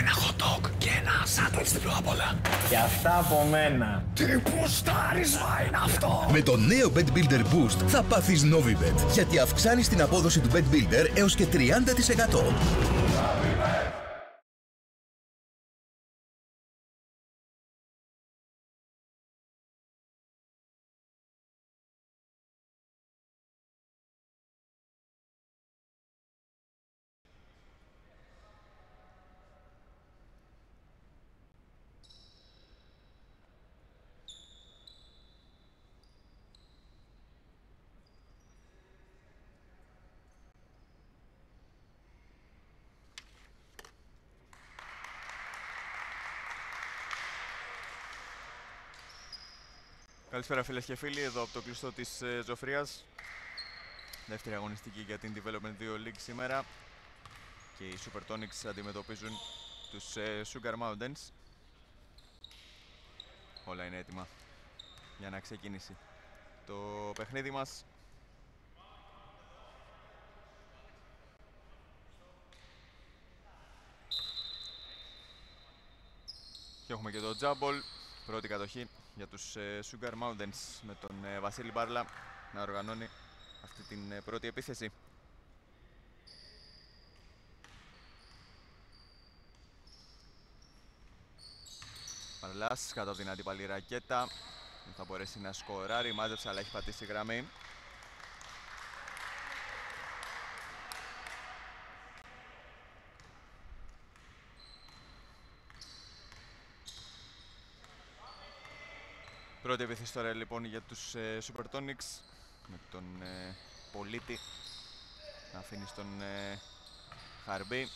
Ένα hot dog και ένα σάντουιτς διπλό απ' όλα. Και αυτά από μένα. Τι πουστάρισμα είναι αυτό. Με το νέο Bet Builder Boost θα πάθεις Novibet, γιατί αυξάνεις την απόδοση του Bet Builder έως και 30%. Καλησπέρα φίλες και φίλοι, εδώ από το κλειστό της ε, Ζωφρίας. Δεύτερη αγωνιστική για την Development 2 League σήμερα. Και οι Super Tonics αντιμετωπίζουν τους ε, Sugar Mountains. Όλα είναι έτοιμα για να ξεκινήσει το παιχνίδι μας. Και έχουμε και το Jumble, πρώτη κατοχή για τους ε, Sugar Mountains με τον ε, Βασίλη Μπάρλα να οργανώνει αυτή την ε, πρώτη επίθεση. Παρλάς κάτω από την αντίπαλη ρακέτα. Δεν θα μπορέσει να σκοράρει, μάζεψε αλλά έχει πατήσει γραμμή. Πρώτη επίθεση τώρα λοιπόν για τους ε, Supertonics με τον ε, Πολίτη να αφήνεις στον ε, Χαρμπή.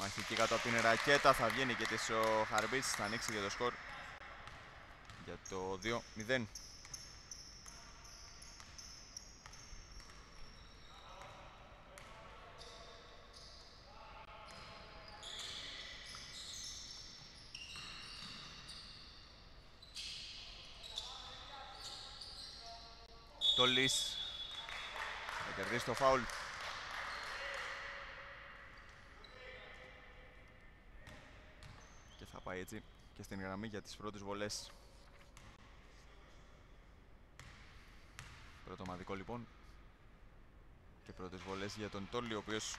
Μαχική κάτω από την ρακέτα, θα βγαίνει και της ο Χαρμπής, θα ανοίξει για το σκορ για το 2-0. Τόλης θα κερδίσει το φάουλ. Και θα πάει έτσι και στην γραμμή για τις πρώτες βολές. Πρώτο μαδικό λοιπόν. Και πρώτες βολές για τον Τόλι, ο οποίος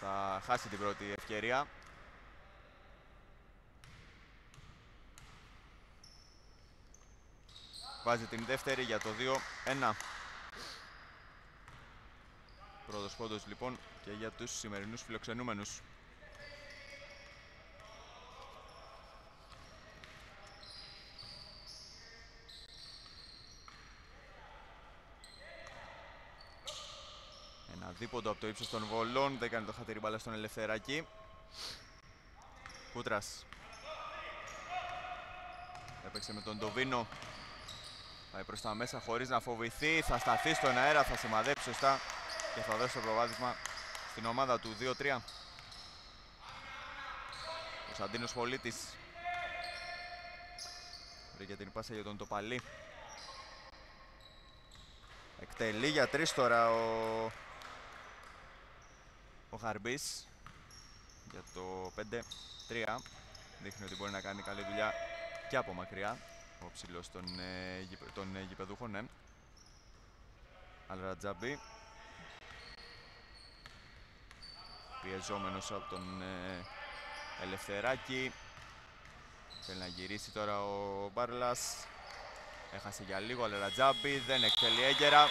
θα χάσει την πρώτη ευκαιρία. Βάζει την δεύτερη για το 2-1. Πρώτος πόντος λοιπόν και για τους σημερινούς φιλοξενούμενους. Ένα δίποντο από το ύψος των βολών, δεν κάνει το χατήρι μπάλα στον Ελευθεράκη. Κούτρας. Έπαιξε με τον Ντοβίνο. Πάει προς τα μέσα χωρίς να φοβηθεί, θα σταθεί στον αέρα, θα σημαδέψει σωστά και θα δώσει το προβάδισμα στην ομάδα του 2-3. Ο Σαντίνος Πολίτης βρήκε την πάσα για τον Τοπαλή. Εκτελεί για τρεις τώρα ο, ο Χαρμπής για το 5-3. Δείχνει ότι μπορεί να κάνει καλή δουλειά και από μακριά ο ψηλός των, ε, των ε, γηπεδούχων, ναι. Αλρατζάμπη. Πιεζόμενος από τον ε, Ελευθεράκη. Θέλει να γυρίσει τώρα ο Μπάρλας. Έχασε για λίγο ο Αλρατζάμπη, δεν εκτελεί έγκαιρα.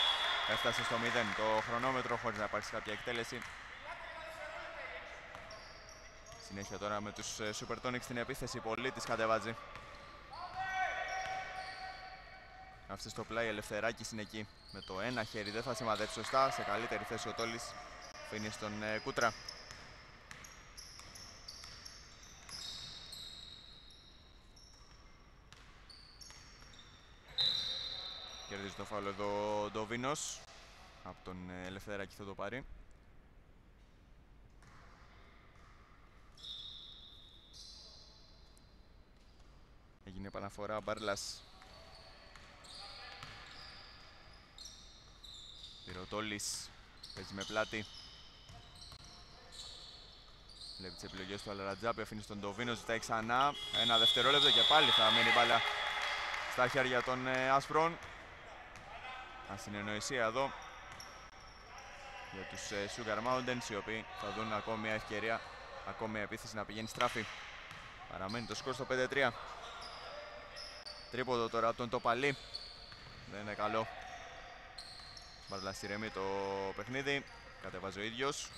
Έφτασε στο 0 το χρονόμετρο χωρίς να υπάρξει κάποια εκτέλεση. Συνέχεια τώρα με τους ε, Super Tonics στην επίθεση. Πολύ της κατεβάζει. Αυτή στο πλάι Ελευθεράκης είναι εκεί. Με το ένα χέρι δεν θα σημαδέψει σωστά. Σε καλύτερη θέση ο Τόλης φύνει στον ε, Κούτρα. Κερδίζει το φάουλο εδώ ο Ντοβίνος. Από τον ε, Ελευθεράκη θα το πάρει. Έγινε επαναφορά Μπάρλας Πυροτόλης παίζει με πλάτη. Βλέπει τις επιλογές του Αλαρατζάπη, αφήνει στον Τοβίνο, ζητάει ξανά. Ένα δευτερόλεπτο και πάλι θα μείνει μπάλα στα χέρια των ε, άσπρων. Ασυνεννοησία εδώ για τους ε, Sugar Mountains οι οποίοι θα δουν ακόμη μια ευκαιρία, ακόμη μια επίθεση να πηγαίνει στράφη. Παραμένει το σκορ στο 5-3. Τρίποδο τώρα από τον Τοπαλή. Δεν είναι καλό. Μπαρλά το παιχνίδι. Κατεβάζει ο ίδιος.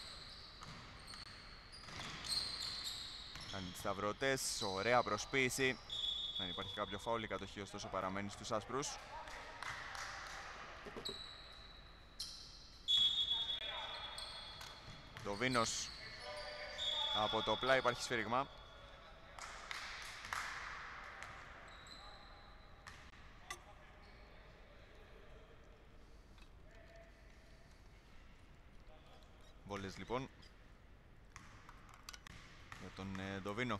Κάνει τις σταυρωτές. Ωραία προσποίηση. Δεν υπάρχει κάποιο φάουλ. Η κατοχή ωστόσο παραμένει στους άσπρους. Το Βίνος από το πλάι υπάρχει σφύριγμα. Βόλες λοιπόν για τον ε, Ντοβίνο.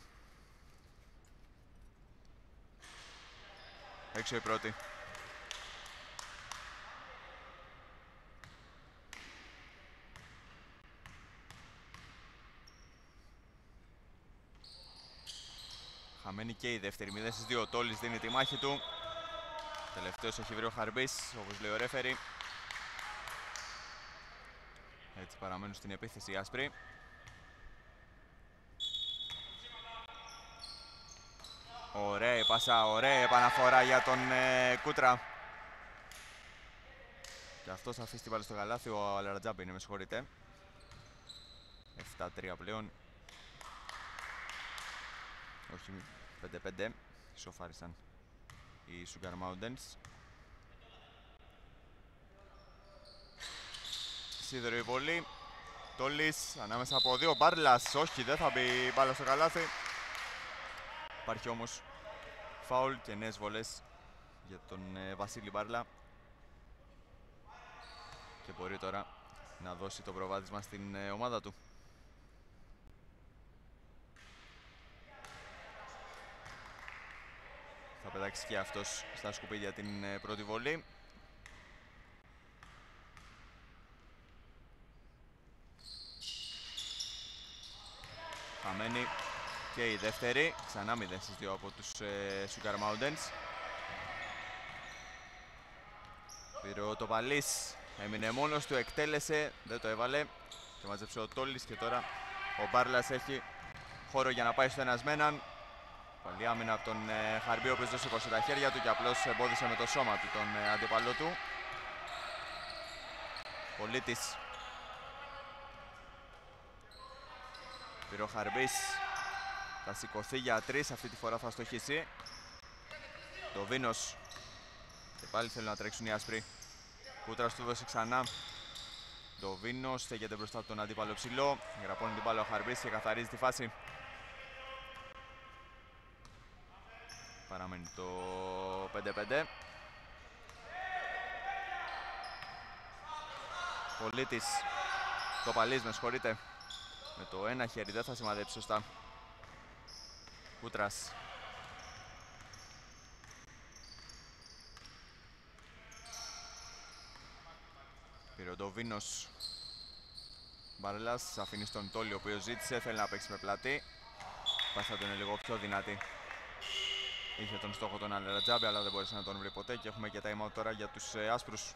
Έξω η πρώτη. Χαμένη και η δεύτερη 0 στις 2. Ο Τόλης δίνει τη μάχη του. Τελευταίος έχει βρει ο Χαρμπής, όπως λέει ο ρέφερη. Έτσι παραμένουν στην επίθεση οι άσπροι. Ωραία η πάσα, ωραία επαναφορά για τον ε, Κούτρα. Και αυτός αφήσει την πάλι στο γαλάθι, ο Αλαρατζάμπη είναι, με συγχωρείτε. 7-3 πλέον. Όχι 5-5. Σοφάρισαν οι Sugar Mountains. Σίδερο η βολή. Τόλης ανάμεσα από δύο. Μπάρλας. Όχι, δεν θα μπει μπάλα στο καλάθι. Υπάρχει όμως φάουλ και νέες βολές για τον ε, Βασίλη Μπάρλα. Και μπορεί τώρα να δώσει το προβάδισμα στην ε, ομάδα του. Θα πετάξει και αυτός στα σκουπίδια την ε, πρώτη βολή. Χαμένη και η δεύτερη. Ξανά 0 στις 2 από τους ε, Sugar Mountains. Πήρε ο Τοπαλής. Έμεινε μόνος του, εκτέλεσε, δεν το έβαλε. Και μάζεψε ο Τόλης και τώρα ο Μπάρλας έχει χώρο για να πάει στο ένας μέναν. Καλή άμυνα από τον ε, Χαρμπή, ο οποίος δεν σήκωσε τα χέρια του και απλώς εμπόδισε με το σώμα του τον ε, αντίπαλό του. Πολίτης. Πήρε ο Χαρμπής. Θα σηκωθεί για τρεις, αυτή τη φορά θα στοχίσει. Το Βίνος. Και πάλι θέλουν να τρέξουν οι άσπροι. Κούτρας του δώσει ξανά. Το Βίνος στέκεται μπροστά από τον αντίπαλο ψηλό. Γραπώνει την μπάλα ο Χαρμπής και καθαρίζει τη φάση. Παραμένει το 5-5. Πολίτης. Το παλής, με συγχωρείτε. Με το ένα χέρι δεν θα σημαδέψει σωστά. Κούτρας. Πήρε ο Ντοβίνος. Μπαρέλας αφήνει στον Τόλι ο οποίος ζήτησε, θέλει να παίξει με πλατή. Πάσα του είναι λίγο πιο δυνατή. Είχε τον στόχο τον Αλερατζάμπη αλλά δεν μπορούσε να τον βρει ποτέ και έχουμε και time out τώρα για τους ε, άσπρους.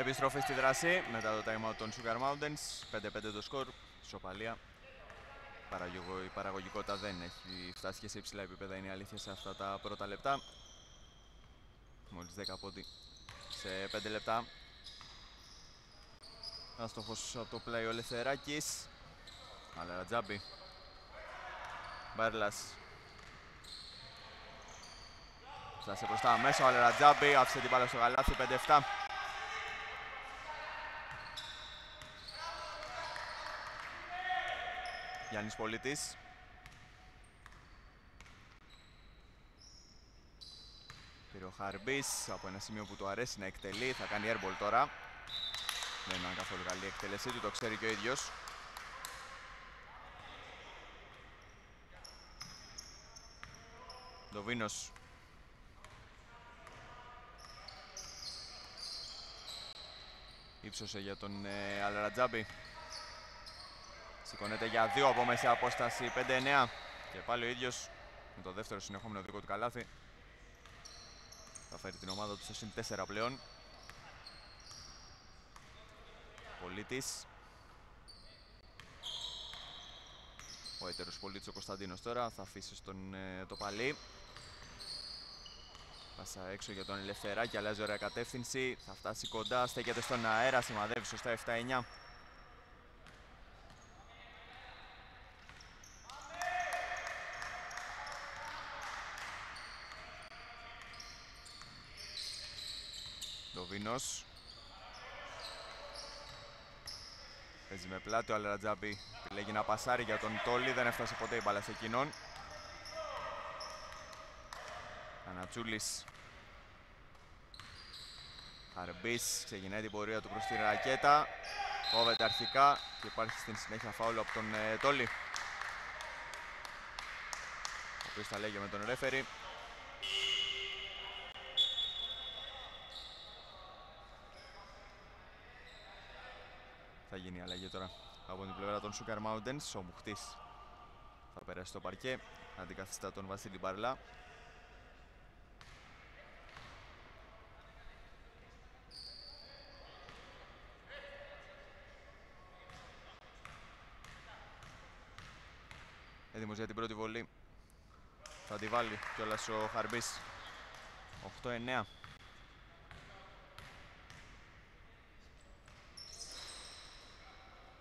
Επιστροφή στη δράση μετά το time out των Sugar Mountains. 5-5 το σκορ. Σοπαλία. Η παραγωγικότητα δεν έχει φτάσει και σε υψηλά επίπεδα, είναι η αλήθεια σε αυτά τα πρώτα λεπτά. Μόλις 10 πόντι σε 5 λεπτά. Άστοχος από το play ο Λεθεράκης. Αλερατζάμπη. Μπέρλας. Φτάσε μπροστά μέσα ο Αλερατζάμπη. Άφησε την μπάλα στο γαλάθι 5-7. Γιάννης Πολίτης. Πήρε ο Χαρμπής από ένα σημείο που του αρέσει να εκτελεί. Θα κάνει airball τώρα. Δεν είναι καθόλου καλή εκτέλεσή του, το ξέρει και ο ίδιος. Ντοβίνος. Ήψωσε για τον ε, Αλρατζάμπη. Σηκώνεται για δύο από μέση απόσταση 5-9. Και πάλι ο ίδιος με το δεύτερο συνεχόμενο δικό του καλάθι. Θα φέρει την ομάδα του στο συν 4 πλέον. Πολίτης. Ο έτερος πολίτης ο Κωνσταντίνος τώρα θα αφήσει στον ε, το παλί. Πάσα έξω για τον Ελευθεράκη, αλλάζει ωραία κατεύθυνση. Θα φτάσει κοντά, στέκεται στον αέρα, σημαδεύει σωστά 7-9. Ντοβίνος. Παίζει με πλάτη ο Αλερατζάμπη. Επιλέγει να πασάρει για τον Τόλι. Δεν έφτασε ποτέ η μπάλα σε εκείνον. Ανατσούλης. Αρμπής ξεκινάει την πορεία του προς τη ρακέτα. Κόβεται αρχικά και υπάρχει στην συνέχεια φάουλο από τον ε, Τόλι. Ο οποίος τα λέγει με τον ρέφερη. Θα γίνει η αλλαγή τώρα από την πλευρά των Sugar Mountains. Ο Μουχτής θα περάσει στο παρκέ. Αντικαθιστά τον Βασίλη Μπαρλά. Έτοιμος για την πρώτη βολή. Θα τη βάλει κιόλας ο Χαρμπής. 8-9.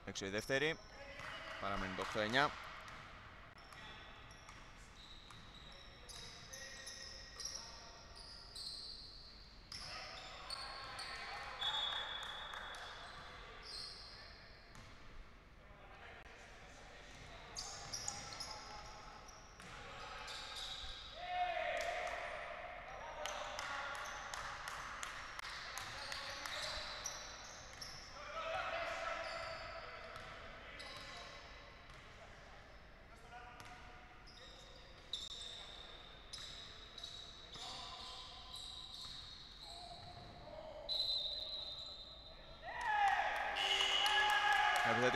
Έξω η δεύτερη. Παραμένει το 8-9.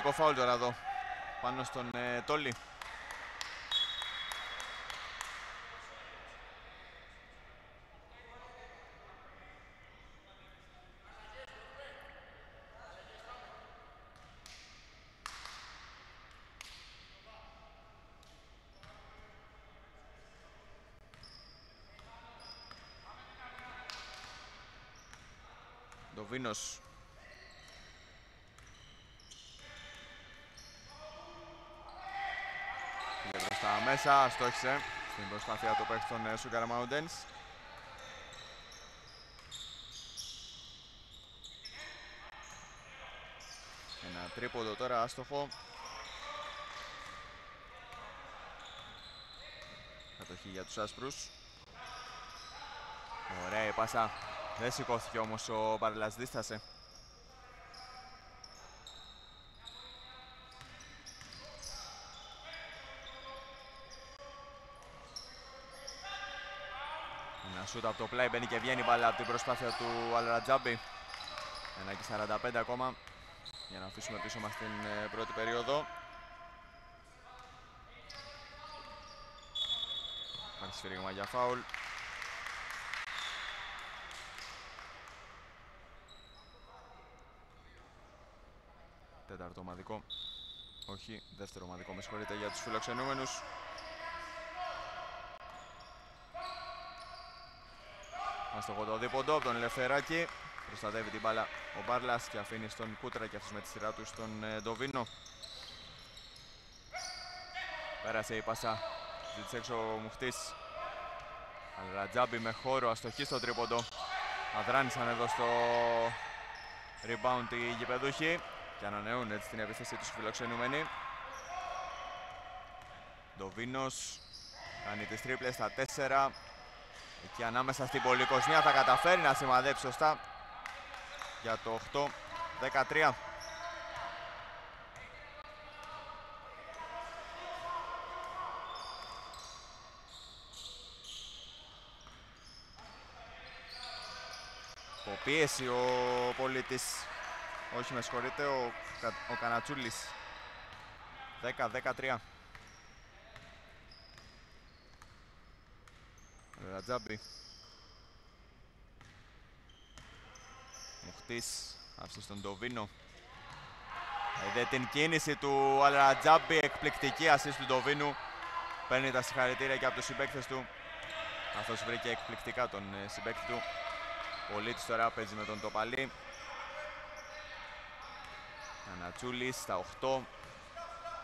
Επιθετικό φάουλ τώρα εδώ. Πάνω στον ε, Τόλι. Ντοβίνος Στα μέσα, στόχισε στην προσπάθεια του παίκτη των ε, Sugar Mountains. Ένα τρίποδο τώρα, άστοχο. Κατοχή για τους άσπρους. Ωραία η πάσα. Δεν σηκώθηκε όμως ο Παρελάς, δίστασε. Σούτ από το play. Μπαίνει και βγαίνει μπάλα από την προσπάθεια του Αλρατζάμπη. Ένα και 45 ακόμα για να αφήσουμε πίσω μας την ε, πρώτη περίοδο. Υπάρχει σφυρίγμα για φάουλ. Τέταρτο ομαδικό. Όχι, δεύτερο ομαδικό, με συγχωρείτε, για τους φιλοξενούμενους. Το δίποντο από τον Ελευθεράκη. Προστατεύει την μπάλα ο Μπάρλας και αφήνει στον Κούτρα και αυτός με τη σειρά του στον ε, Ντοβίνο. Πέρασε η πάσα, ζήτησε έξω ο Μουχτής. Αλρατζάμπι με χώρο, αστοχή στο τρίποντο. Αδράνησαν εδώ στο rebound οι γηπεδούχοι και ανανεούν έτσι την επίθεση τους φιλοξενούμενοι. Ντοβίνος κάνει τις τρίπλες στα 4. Εκεί ανάμεσα στην πολυκοσμία θα καταφέρει να σημαδέψει σωστά για το 8-13. Πίεση ο πολίτης. Όχι με συγχωρείτε, ο, ο Κανατσούλης. 10-13. Ρατζάμπη. Μουχτής, άφησες στον Ντοβίνο. Είδε την κίνηση του Αλρατζάμπη, εκπληκτική ασίστ του Ντοβίνου. Παίρνει τα συγχαρητήρια και από τους συμπαίκτες του. Αυτός βρήκε εκπληκτικά τον ε, συμπαίκτη του. Πολίτης τώρα παίζει με τον Τοπαλή. Κανατσούλης στα 8.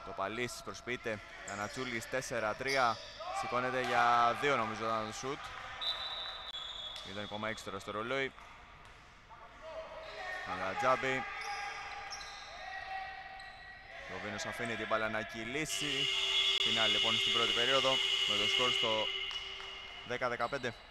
Τοπαλής προσποιείται. Κανατσούλης 4-3. Σηκώνεται για 2 νομίζω ήταν το σουτ. 0,6 τώρα στο ρολόι. Καλατζάμπη. Ο Βίνος αφήνει την μπάλα να κυλήσει. Φινάλι λοιπόν στην πρώτη περίοδο με το σκορ στο 10-15.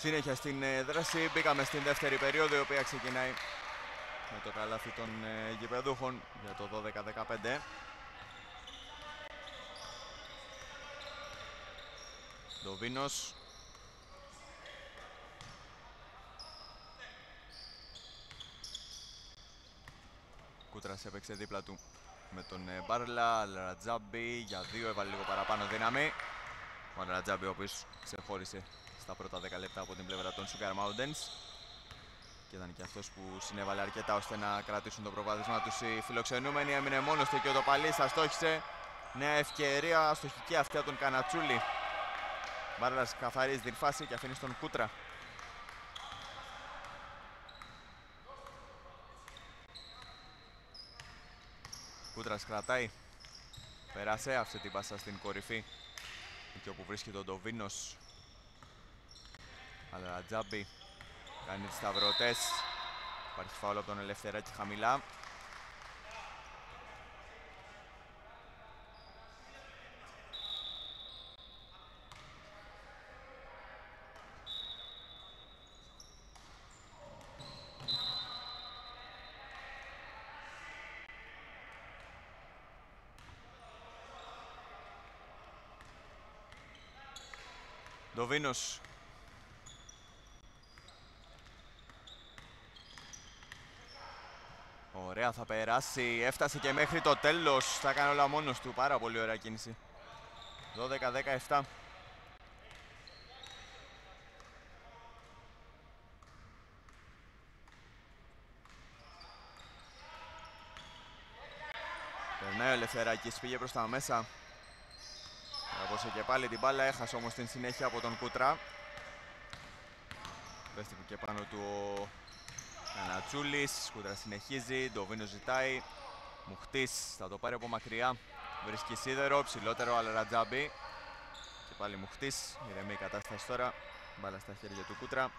Συνέχεια στην ε, δράση μπήκαμε στην δεύτερη περίοδο η οποία ξεκινάει με το καλάθι των ε, γηπεδούχων για το 12-15. Ντοβίνος. Κούτρας έπαιξε δίπλα του με τον ε, Μπάρλα, Λαρατζάμπη για δύο έβαλε λίγο παραπάνω δύναμη. Ο Λαρατζάμπη ο οποίος ξεχώρισε στα πρώτα 10 λεπτά από την πλευρά των Sugar Mountains και ήταν και αυτός που συνέβαλε αρκετά ώστε να κρατήσουν το προβάδισμα τους οι φιλοξενούμενοι. Έμεινε μόνος του και ο Τοπαλής αστόχησε. Νέα ευκαιρία, αστοχική αυτιά τον Κανατσούλη. Μπάρλας καθαρίζει την φάση και αφήνει στον Κούτρα. Κούτρας κρατάει. Πέρασε, άφησε την πάσα στην κορυφή. Εκεί όπου βρίσκεται ο Ντοβίνος. Αλαρατζάμπη κάνει τις σταυρωτές. Υπάρχει φάουλ από τον Ελευθεράκη χαμηλά. Ντοβίνος. Ωραία, θα περάσει. Έφτασε και μέχρι το τέλος. Θα κάνει όλα μόνος του. Πάρα πολύ ωραία κίνηση. 12-17. Περνάει ο Ελευθεράκης, πήγε προς τα μέσα. Έδωσε και πάλι την μπάλα, έχασε όμως την συνέχεια από τον Κούτρα. Πέστηκε και πάνω του ο Κανατσούλης, Κούτρα συνεχίζει, Ντοβίνο ζητάει. Μουχτής θα το πάρει από μακριά, βρίσκει σίδερο, ψηλότερο Αλερατζάμπη. Και πάλι Μουχτής, ηρεμή η κατάσταση τώρα, μπάλα στα χέρια του Κούτρα.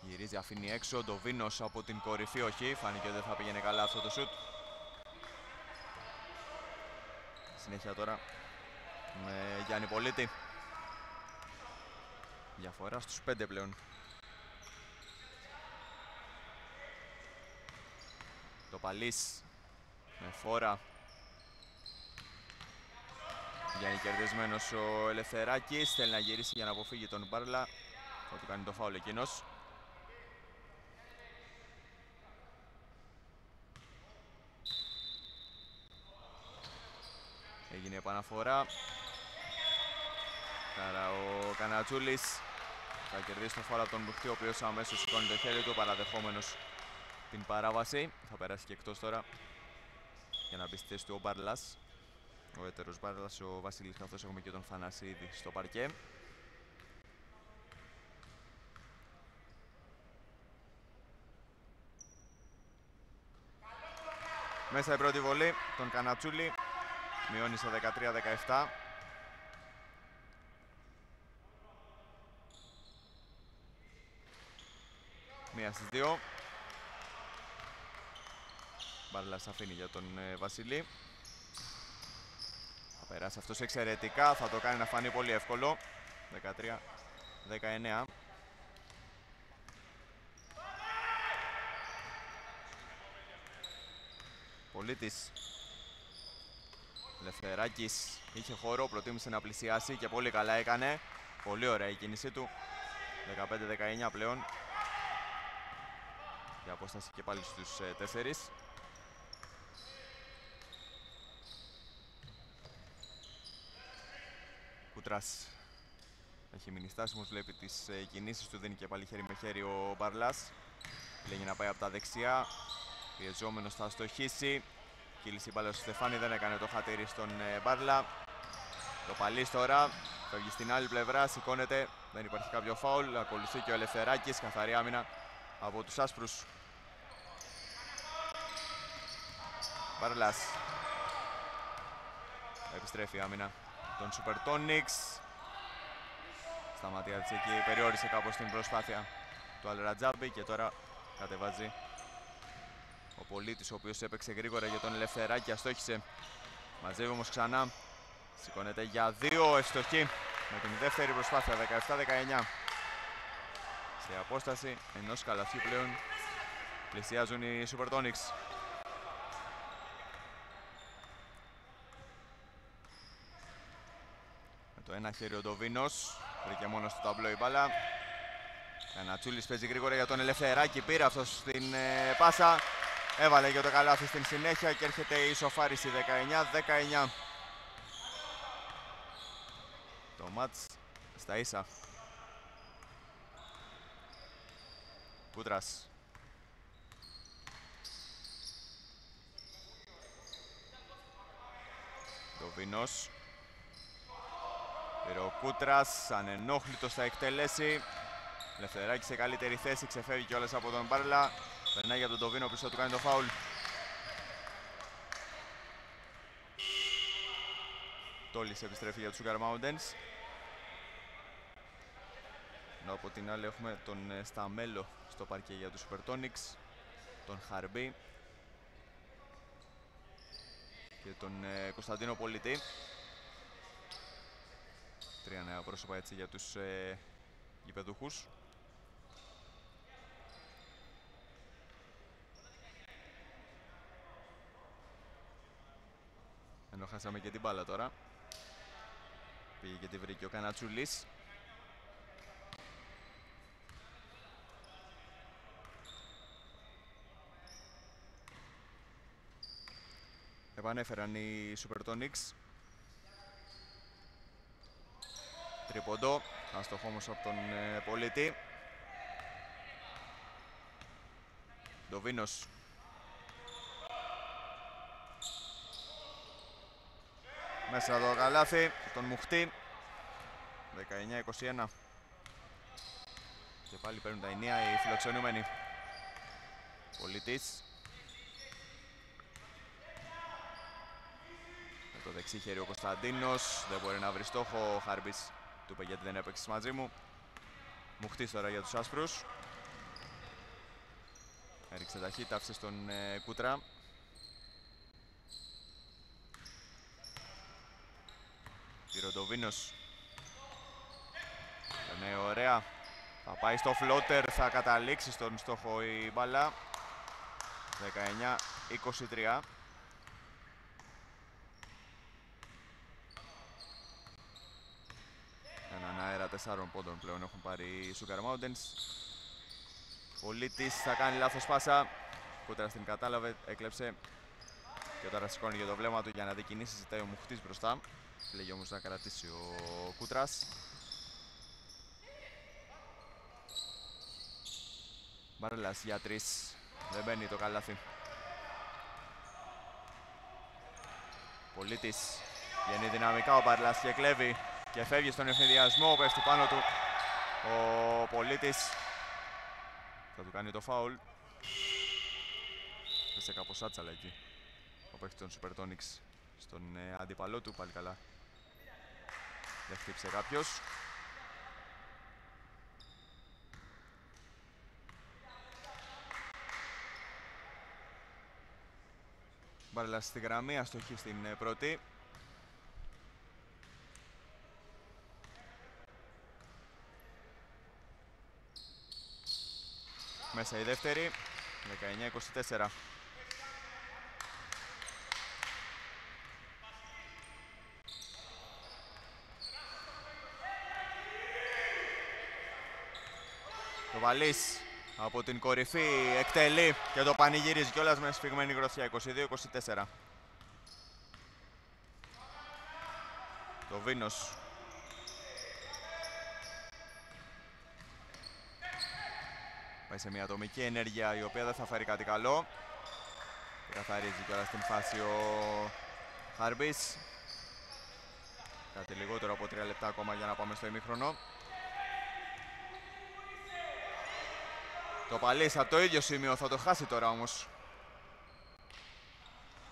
Γυρίζει, αφήνει έξω, Ντοβίνος από την κορυφή, όχι, φάνηκε ότι δεν θα πήγαινε καλά αυτό το σουτ. Συνέχεια τώρα με Γιάννη Πολίτη. Διαφορά στους 5 πλέον. Το Παλής με φόρα. Γιάννη κερδισμένος ο Ελευθεράκης. Θέλει να γυρίσει για να αποφύγει τον Μπάρλα. Θα του κάνει το φάουλ εκείνος. Έγινε επαναφορά. Κάρα ο Κανατσούλης θα κερδίσει το φάουλ από τον Μπουχτή, ο οποίος αμέσως σηκώνει το χέρι του, παραδεχόμενος την παράβαση. Θα περάσει και εκτός τώρα για να μπει στη θέση του ο Μπάρλας. Ο έτερος Μπάρλας, ο Βασίλης, καθώς έχουμε και τον Θανασίδη στο παρκέ. Μέσα η πρώτη βολή, τον Κανατσούλη. Μειώνει σε 13-17. Μία στις δύο. Μπάρλας αφήνει για τον ε, Βασιλή. Θα περάσει αυτός εξαιρετικά. Θα το κάνει να φανεί πολύ εύκολο. 13-19. Πολίτης Λευθεράκης είχε χώρο, προτίμησε να πλησιάσει και πολύ καλά έκανε. Πολύ ωραία η κίνησή του. 15-19 πλέον. Για απόσταση και πάλι στους 4. Κουτράς έχει μείνει στάσιμος, βλέπει τις ε, κινήσεις του, δίνει και πάλι χέρι με χέρι ο Μπαρλάς. Λέγει να πάει από τα δεξιά. Πιεζόμενος θα στοχίσει. Κύλησε η μπάλα στο Στεφάνι, δεν έκανε το χατήρι στον ε, Μπάρλα. Το παλί τώρα, φεύγει στην άλλη πλευρά, σηκώνεται, δεν υπάρχει κάποιο φάουλ. Ακολουθεί και ο Ελευθεράκης, καθαρή άμυνα από τους άσπρους. Μπάρλας. Επιστρέφει η άμυνα τον Supertonics. Σταματία της εκεί, περιόρισε κάπως την προσπάθεια του Αλρατζάμπη και τώρα κατεβάζει ο πολίτης ο οποίος έπαιξε γρήγορα για τον Ελευθεράκη, αστόχησε. Μαζεύει όμως ξανά. Σηκώνεται για δύο ευστοχή με την δεύτερη προσπάθεια 17-19. Σε απόσταση ενός καλαθιού πλέον πλησιάζουν οι Supertonics. Το ένα χέρι ο Ντοβίνος, βρήκε μόνος στο ταμπλό η μπάλα. Κανατσούλης παίζει γρήγορα για τον Ελευθεράκη, πήρε αυτός στην ε, πάσα. Έβαλε και το καλάθι στην συνέχεια και έρχεται η ισοφάριση 19-19. Το μάτς στα ίσα. Κούτρας. Το Βινός. Πήρε ο Κούτρας, ανενόχλητος θα εκτελέσει. Λευθεράκη σε καλύτερη θέση, ξεφεύγει κιόλας από τον Μπάρλα. Περνάει για τον Τοβίνο πίσω του κάνει το φάουλ. Τόλης επιστρέφει για τους Sugar Mountains. Ενώ από την άλλη έχουμε τον ε, Σταμέλο στο παρκέ για τους Supertonics, τον Χαρμπή και τον ε, Κωνσταντίνο Πολιτή. Τρία νέα πρόσωπα έτσι για τους ε, γηπεδούχους. Ενώ χάσαμε και την μπάλα τώρα. Πήγε και τη βρήκε ο Κανατσούλης. Επανέφεραν οι Supertonics. Τρίποντο. Άστοχο όμως από τον ε, πολίτη. Ντοβίνος. Μέσα το καλάθι, τον Μουχτή. 19-21. Και πάλι παίρνουν τα ενία οι φιλοξενούμενοι. Πολίτης. Με το δεξί χέρι ο Κωνσταντίνος. Δεν μπορεί να βρει στόχο. Ο Χάρμπης του είπε γιατί δεν έπαιξες μαζί μου. Μουχτής τώρα για τους άσπρους. Έριξε ταχύτητα, άφησε στον ε, Κούτρα. Πυροντοβίνος. Ναι, ωραία. Θα πάει στο φλότερ, θα καταλήξει στον στόχο η μπάλα. 19-23. Έναν αέρα 4 πόντων πλέον έχουν πάρει οι Sugar Mountains. Πολίτης θα κάνει λάθος πάσα. Κούτερα στην κατάλαβε, έκλεψε. Και τώρα σηκώνει για το βλέμμα του για να δει κινήσεις, ζητάει ο Μουχτής μπροστά. Λέγει όμως να κρατήσει ο Κούτρας. Μπαρλάς για τρεις. Δεν μπαίνει το καλάθι. Πολίτης. Βγαίνει δυναμικά ο Μπαρλάς και κλέβει. Και φεύγει στον αιφνιδιασμό. Πέφτει πάνω του ο Πολίτης. Θα του κάνει το φάουλ. Πέσε κάπως άτσαλα εκεί. Ο παίχτη των Supertonics στον ε, αντίπαλό του πάλι καλά. Δεν χτύψε κάποιος. Μπαρλάς στη γραμμή, αστοχή στην ε, πρώτη. Μέσα η δεύτερη, 19-24. Το Βαλής από την κορυφή εκτελεί και το πανηγυρίζει κιόλας με σφιγμένη γροθιά 22-24. Το Βίνος. Πάει σε μια ατομική ενέργεια η οποία δεν θα φέρει κάτι καλό. Και καθαρίζει κιόλας την φάση ο Χαρμπής. Κάτι λιγότερο από 3 λεπτά ακόμα για να πάμε στο ημίχρονο. Το Παλής από το ίδιο σημείο θα το χάσει τώρα όμως.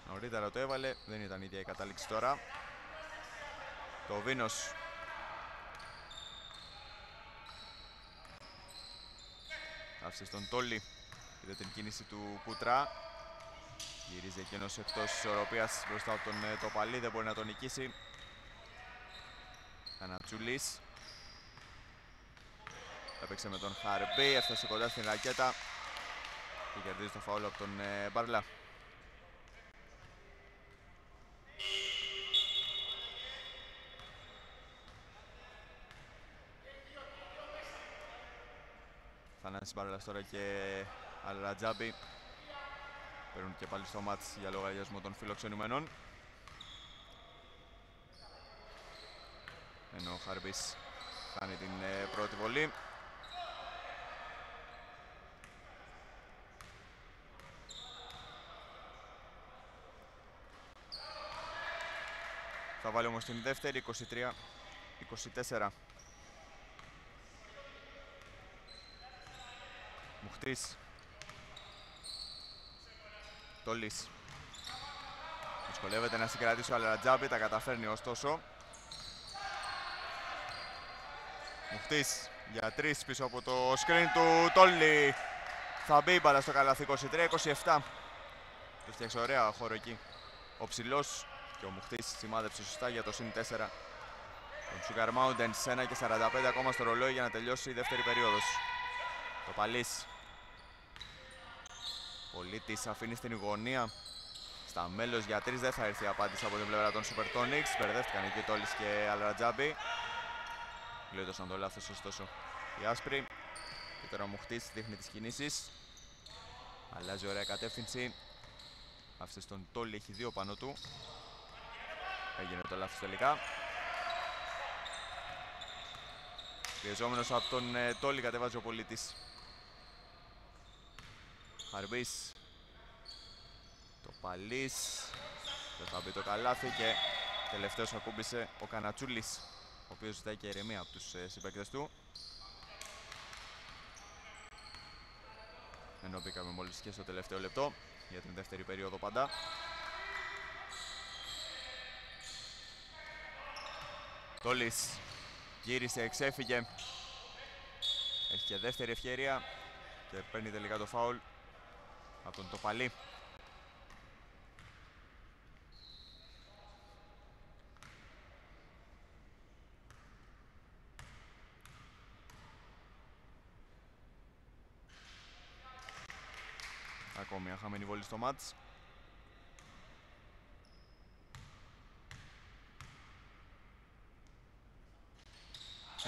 Νωρίτερα το έβαλε, δεν ήταν ίδια η κατάληξη τώρα. Το Βίνος. Άφησε στον Τόλι. Είδε την κίνηση του Κούτρα. Γυρίζει εκείνος εκτός ισορροπίας μπροστά από τον ε, Τοπαλή, δεν μπορεί να τον νικήσει. Κανατσούλης. Έπαιξε με τον Χαρμπή, έφτασε κοντά στην ρακέτα και κερδίζει το φαούλο από τον ε, Μπαρλά. Θανάσης Μπαρλάς τώρα και Αλρατζάμπη παίρνουν και πάλι στο μάτς για λογαριασμό των φιλοξενουμένων. Ενώ ο Χαρμπής κάνει την ε, πρώτη βολή. Θα βάλει όμως την δεύτερη, 23-24. Μουχτής. Τόλης. Δυσκολεύεται να συγκρατήσει ο Αλρατζάμπη, τα καταφέρνει ωστόσο. Μουχτής για τρεις πίσω από το screen του Τόλι. Θα μπει η μπάλα στο καλάθι 23-27. Το φτιάξε ωραία χώρο εκεί. Ο ψηλός και ο Μουχτής σημάδεψε σωστά για το συν 4. Τον Sugar Mountains 1 και 45 ακόμα στο ρολόι για να τελειώσει η δεύτερη περίοδος. Το Παλής. Πολίτης αφήνει στην γωνία. Στα μέλος για τρεις δεν θα έρθει η απάντηση από την πλευρά των Supertonics. Μπερδεύτηκαν εκεί Τόλης και Αλρατζάμπη. Γλίτωσαν το λάθος ωστόσο οι άσπροι. Και τώρα ο Μουχτής δείχνει τις κινήσεις. Αλλάζει ωραία κατεύθυνση. Άφησε στον Τόλι, έχει δύο πάνω του. Έγινε το λάθος τελικά. Πιεζόμενος από τον ε, Τόλι κατεβάζει ο πολίτης. Χαρμπής. Το Παλής. Δεν θα μπει το καλάθι και τελευταίος ακούμπησε ο Κανατσούλης ο οποίος ζητάει και ηρεμία από τους ε, συμπαίκτες του. Ενώ μπήκαμε μόλις και στο τελευταίο λεπτό για την δεύτερη περίοδο πάντα. Τόλης γύρισε, εξέφυγε. Έχει και δεύτερη ευκαιρία και παίρνει τελικά το φάουλ από τον Τοπαλή. Ακόμη μια χαμένη βολή στο μάτς.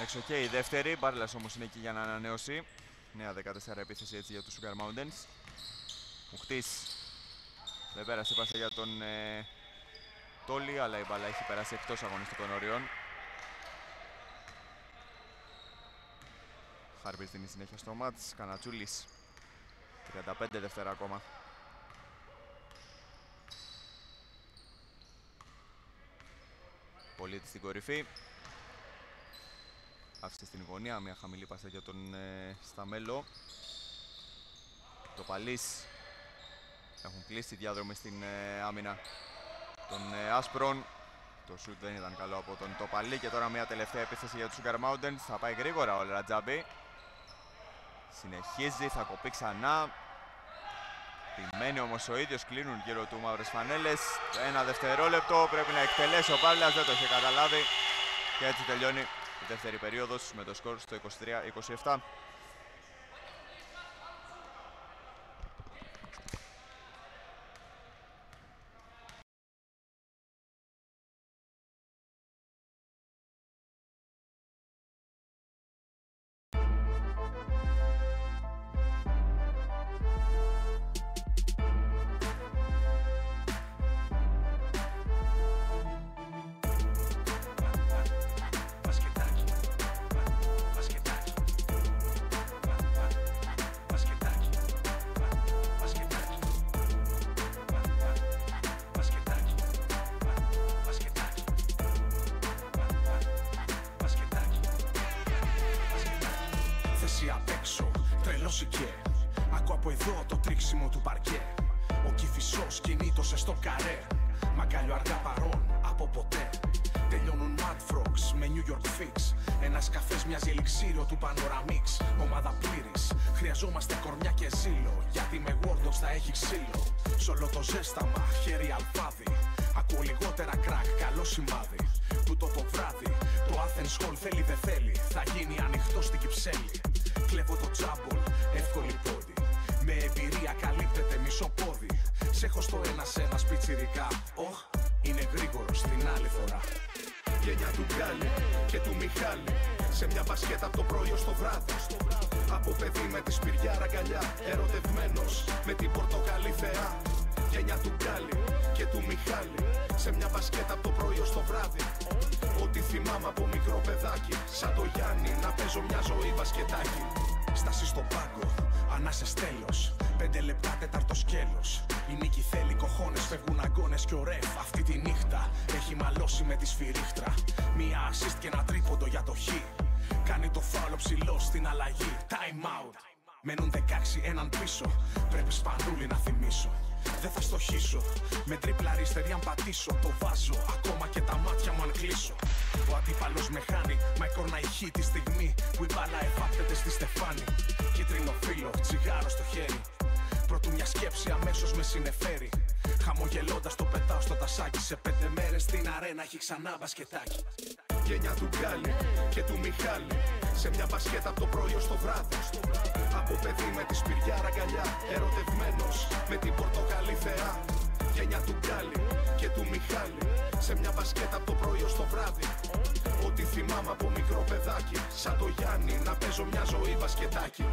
Έξω και η δεύτερη, Μπάρλας όμως είναι εκεί για να ανανεώσει. Νέα 14 επίθεση έτσι για τους Sugar Mountains. Μουχτής δεν πέρασε πάσα για τον ε, Τόλι, αλλά η μπάλα έχει περάσει εκτός αγωνιστικών οριών. Χάρμπης δίνει συνέχεια στο μάτς, Κανατσούλης 35 δευτέρα ακόμα. Πολίτη στην κορυφή. Άφησε στην γωνία μια χαμηλή πάσα για τον ε, Σταμέλο. Το Παλής έχουν κλείσει διάδρομοι στην ε, άμυνα των ε, Άσπρων. Το σουτ δεν ήταν καλό από τον Τοπαλή και τώρα μια τελευταία επίθεση για τους Sugar Mountains. Θα πάει γρήγορα ο Λερατζάμπη. Συνεχίζει, θα κοπεί ξανά. Επιμένει όμως ο ίδιος, κλείνουν γύρω του μαύρες φανέλες. Ένα δευτερόλεπτο πρέπει να εκτελέσει ο Παύλας, δεν το είχε καταλάβει. Και έτσι τελειώνει η δεύτερη περίοδος με το σκορ στο 23-27. Θυμάμαι από μικρό παιδάκι. Σαν το Γιάννη να παίζω μια ζωή μπασκετάκι. Στάση στο πάγκο, ανάσες τέλος Πέντε λεπτά τέταρτο σκέλος. Η νίκη θέλει κοχώνες, φεύγουν αγκώνες και ο ρεφ Αυτή τη νύχτα έχει μαλώσει με τη σφυρίχτρα. Μία assist και ένα τρίποντο για το χ. Κάνει το φάουλο ψηλό στην αλλαγή. Time out. Μένουν 16 έναν πίσω. Πρέπει σπανούλι να θυμίσω Δεν θα στοχίσω. Με τρίπλα αριστερή αν πατήσω. Το βάζω ακόμα και τα μάτια μου αν κλείσω. Ο αντίπαλος με χάνει. Μα η κόρνα ηχεί τη στιγμή Που η μπάλα εφάπτεται στη στεφάνη. Κίτρινο φύλλο, τσιγάρο στο χέρι. Πρώτου μια σκέψη αμέσως με συνεφέρει Χαμογελώντας το πετάω στο τασάκι. Σε πέντε μέρες στην αρένα έχει ξανά μπασκετάκι. Γένια του Γκάλι και του Μιχάλη. Σε μια μπασκέτα από το πρωί ως το βράδυ. Από παιδί με τη σπηριά ραγκαλιά. Ερωτευμένος με την πορτοκαλί θεά Γένια του Γκάλι και του Μιχάλη. Σε μια μπασκέτα από το πρωί ως το βράδυ. Ό,τι θυμάμαι από μικρό παιδάκι. Σαν το Γιάννη να παίζω μια ζωή μπασκετάκι Μπασκετάκι,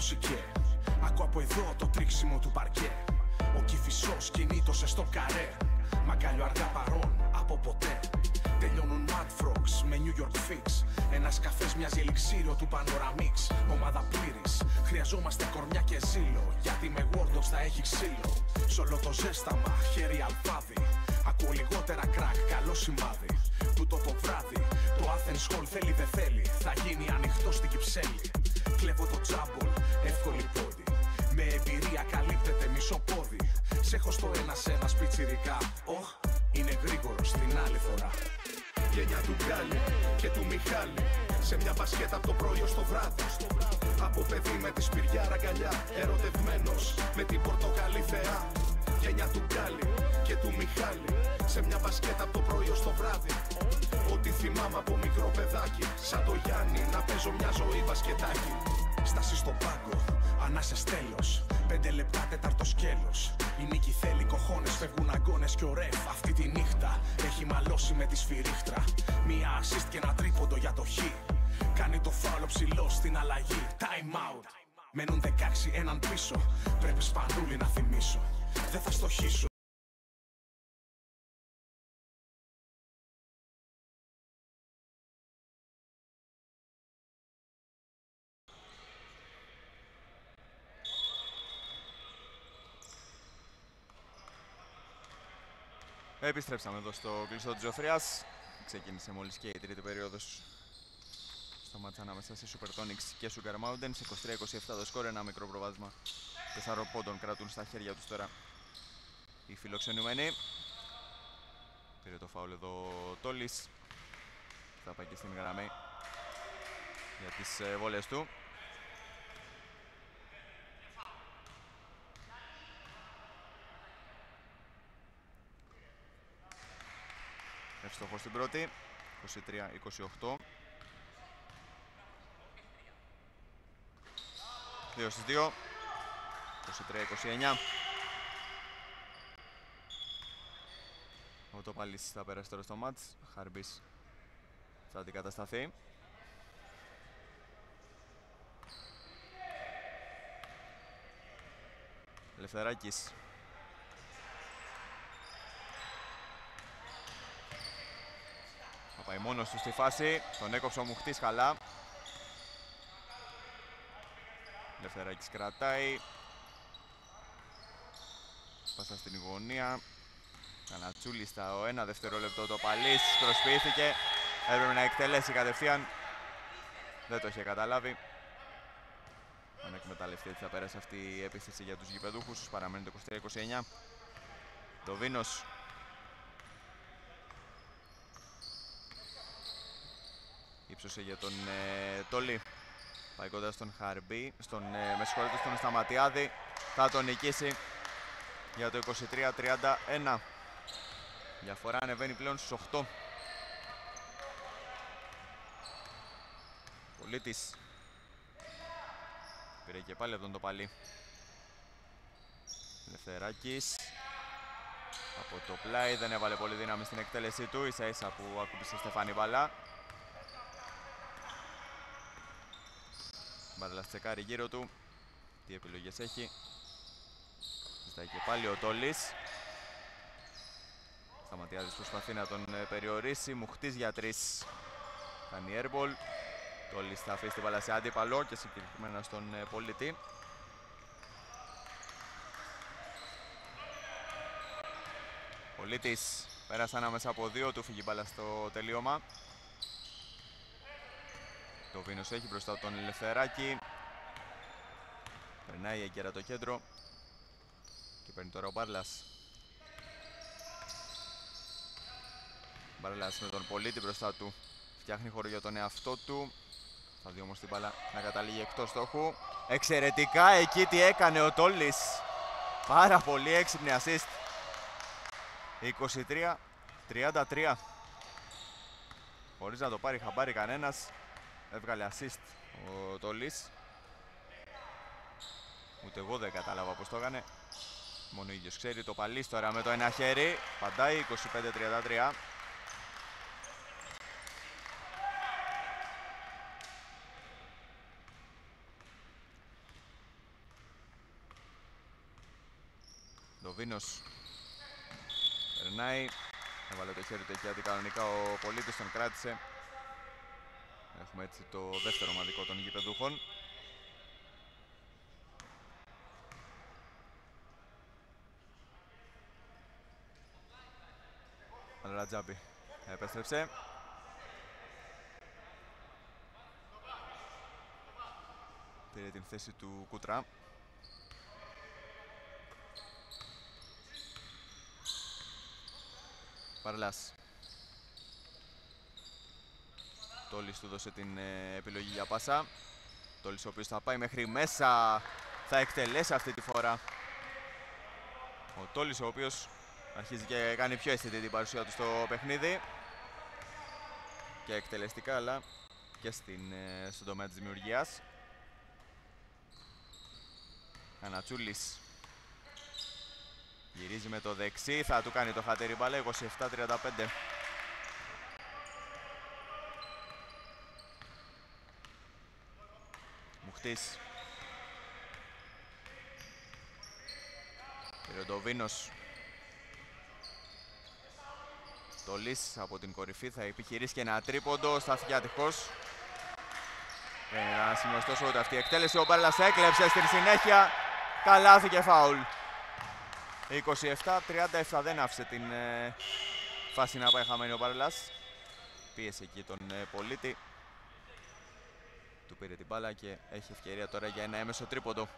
τρελός και Ακούω από εδώ το τρίξιμο του παρκέ. Ο Κηφισός κινείτωσε στο καρέ. Μαγκάλιο αργά παρόν, από ποτέ. Τελειώνουν Mad Frogs με New York Fix. Ένας καφές μοιάζει ελιξίριο του Panoramix Ομάδα πλήρης, χρειαζόμαστε κορμιά και ζήλο. Γιατί με Wardogs θα έχει ξύλο. Σ' όλο το ζέσταμα, χέρι αλφάδι. Ακούω λιγότερα κρακ, καλό σημάδι. Τούτο το βράδυ, το Athens Hall θέλει δεν θέλει. Θα γίνει ανοιχτό στην Κυψέλη. Κλέβω το τζάμπολ, εύκολη πόντι Με εμπειρία καλύπτεται μισό πόδι Σ' έχω στο ένα σε ένα σπιτσιρικά. Οχ, είναι γρήγορο την άλλη φορά. Γένια του Γκάλι και του Μιχάλη. Σε μια μπασκέτα από το πρωί ως το βράδυ. Από παιδί με τη σπηριά ραγκαλιά Ερωτευμένος με την πορτοκαλί θεά. Γένια του Γκάλι και του Μιχάλη. Σε μια μπασκέτα από το πρωί ως το βράδυ. Ό,τι θυμάμαι από μικρό παιδάκι Σαν το Γιάννη να παίζω μια ζωή μπασκετάκι. Στάση στο πάγκο, ανάσες τέλος Πέντε λεπτά τέταρτο σκέλος. Η νίκη θέλει κοχώνες, φεύγουν αγκώνες και ο ρεφ Αυτή τη νύχτα έχει μαλώσει με τη σφυρίχτρα. Μία assist και ένα τρίποντο για το χ. Κάνει το φάουλο ψηλό στην αλλαγή. Time out. Μένουν 16 έναν πίσω. Πρέπει σπανούλι να θυμίσω. Δεν θα στοχίσω Επιστρέψαμε εδώ στο κλειστό της Ζωφρίας. Ξεκίνησε μόλις και η τρίτη περίοδος στο μάτς ανάμεσα σε Supertonics και Sugar Mountains. 23-27 το σκόρ, ένα μικρό προβάδισμα. Τεσσάρων πόντων κρατούν στα χέρια τους τώρα οι φιλοξενούμενοι. Πήρε το φάουλ εδώ ο Τόλης. Θα πάει και στην γραμμή για τις ε, βόλες του. Ευστοχό στην πρώτη. 23-28. 2 στις 2. 23-29. Ο Τοπαλής θα περάσει τώρα στο μάτς. Χαρμπής θα αντικατασταθεί. Ελευθεράκης. Πάει μόνος του στη φάση. Τον έκοψε ο Μουχτής καλά. Ελευθεράκης κρατάει. Πάσα στην γωνία. Κανατσούλη στα ένα δευτερόλεπτο το Παλής. Προσποιήθηκε. Έπρεπε να εκτελέσει κατευθείαν. Δεν το είχε καταλάβει. Αν εκμεταλλευτεί έτσι θα πέρασε αυτή η επίθεση για τους γηπεδούχους. Παραμένει το 23-29. Το Βίνος. Ήψωσε για τον ε, Τόλι. Πάει κοντά στον Χαρμπή. Στον, ε, με στον Σταματιάδη. Θα τον νικήσει για το 23-31. Διαφορά ανεβαίνει πλέον στους 8. Πολίτης. Πήρε και πάλι αυτόν το παλί. Ελευθεράκης. Από το πλάι δεν έβαλε πολύ δύναμη στην εκτέλεσή του. Ίσα ίσα που ακούπησε Στεφάνη Βαλά. Μπαρλας τσεκάρει γύρω του. Τι επιλογές έχει. Ζητάει και πάλι ο Τόλης. Σταματιάδης προσπαθεί να τον ε, περιορίσει. Μουχτής για τρεις. Κάνει airball. Τόλης θα αφήσει την μπάλα σε αντίπαλο και συγκεκριμένα στον ε, πολίτη. Πολίτης πέρασε ανάμεσα από δύο, του φύγει μπάλα στο τελείωμα. Το Βίνος έχει μπροστά τον Ελευθεράκη. Περνάει έγκαιρα το κέντρο. Και παίρνει τώρα ο Μπάρλας. Μπάρλας με τον πολίτη μπροστά του. Φτιάχνει χώρο για τον εαυτό του. Θα δει όμως την μπάλα να καταλήγει εκτός στόχου. Εξαιρετικά εκεί τι έκανε ο Τόλης. Πάρα πολύ έξυπνη assist. 23-33. Χωρίς να το πάρει χαμπάρι κανένας. Έβγαλε assist ο Τόλης. Ούτε εγώ δεν κατάλαβα πώς το έκανε. Μόνο ο ίδιος ξέρει το παλί τώρα με το ένα χέρι. Παντάει 25-33. Δοβίνος περνάει. Έβαλε το χέρι του εκεί αντικανονικά ο πολίτης τον κράτησε. Έχουμε έτσι το δεύτερο μαδικό των γηπεδούχων. Ρατζάμπη επέστρεψε. Πήρε την θέση του Κούτρα. Παρλάς. Τόλης του δώσε την ε, επιλογή για πάσα. Τόλης ο οποίος θα πάει μέχρι μέσα. Θα εκτελέσει αυτή τη φορά. Ο Τόλης ο οποίος αρχίζει και κάνει πιο αισθητή την παρουσία του στο παιχνίδι. Και εκτελεστικά αλλά και στην, ε, στον τομέα της δημιουργίας. Ανατσούλης Γυρίζει με το δεξί, θα του κάνει το χατέρι μπάλα, 27-35. Μουχτής. Πυροντοβίνος. Τολής από την κορυφή θα επιχειρήσει και ένα τρίποντο, στάθηκε ατυχώς. Ε, να σημειωστώ ότι αυτή η εκτέλεση ο Μπάρλας έκλεψε στην συνέχεια. Καλάθη και φάουλ. 27-37 δεν άφησε την ε, φάση να πάει χαμένη ο Παρελάς. Πίεσε εκεί τον ε, πολίτη. Του πήρε την μπάλα και έχει ευκαιρία τώρα για ένα έμεσο τρίποντο.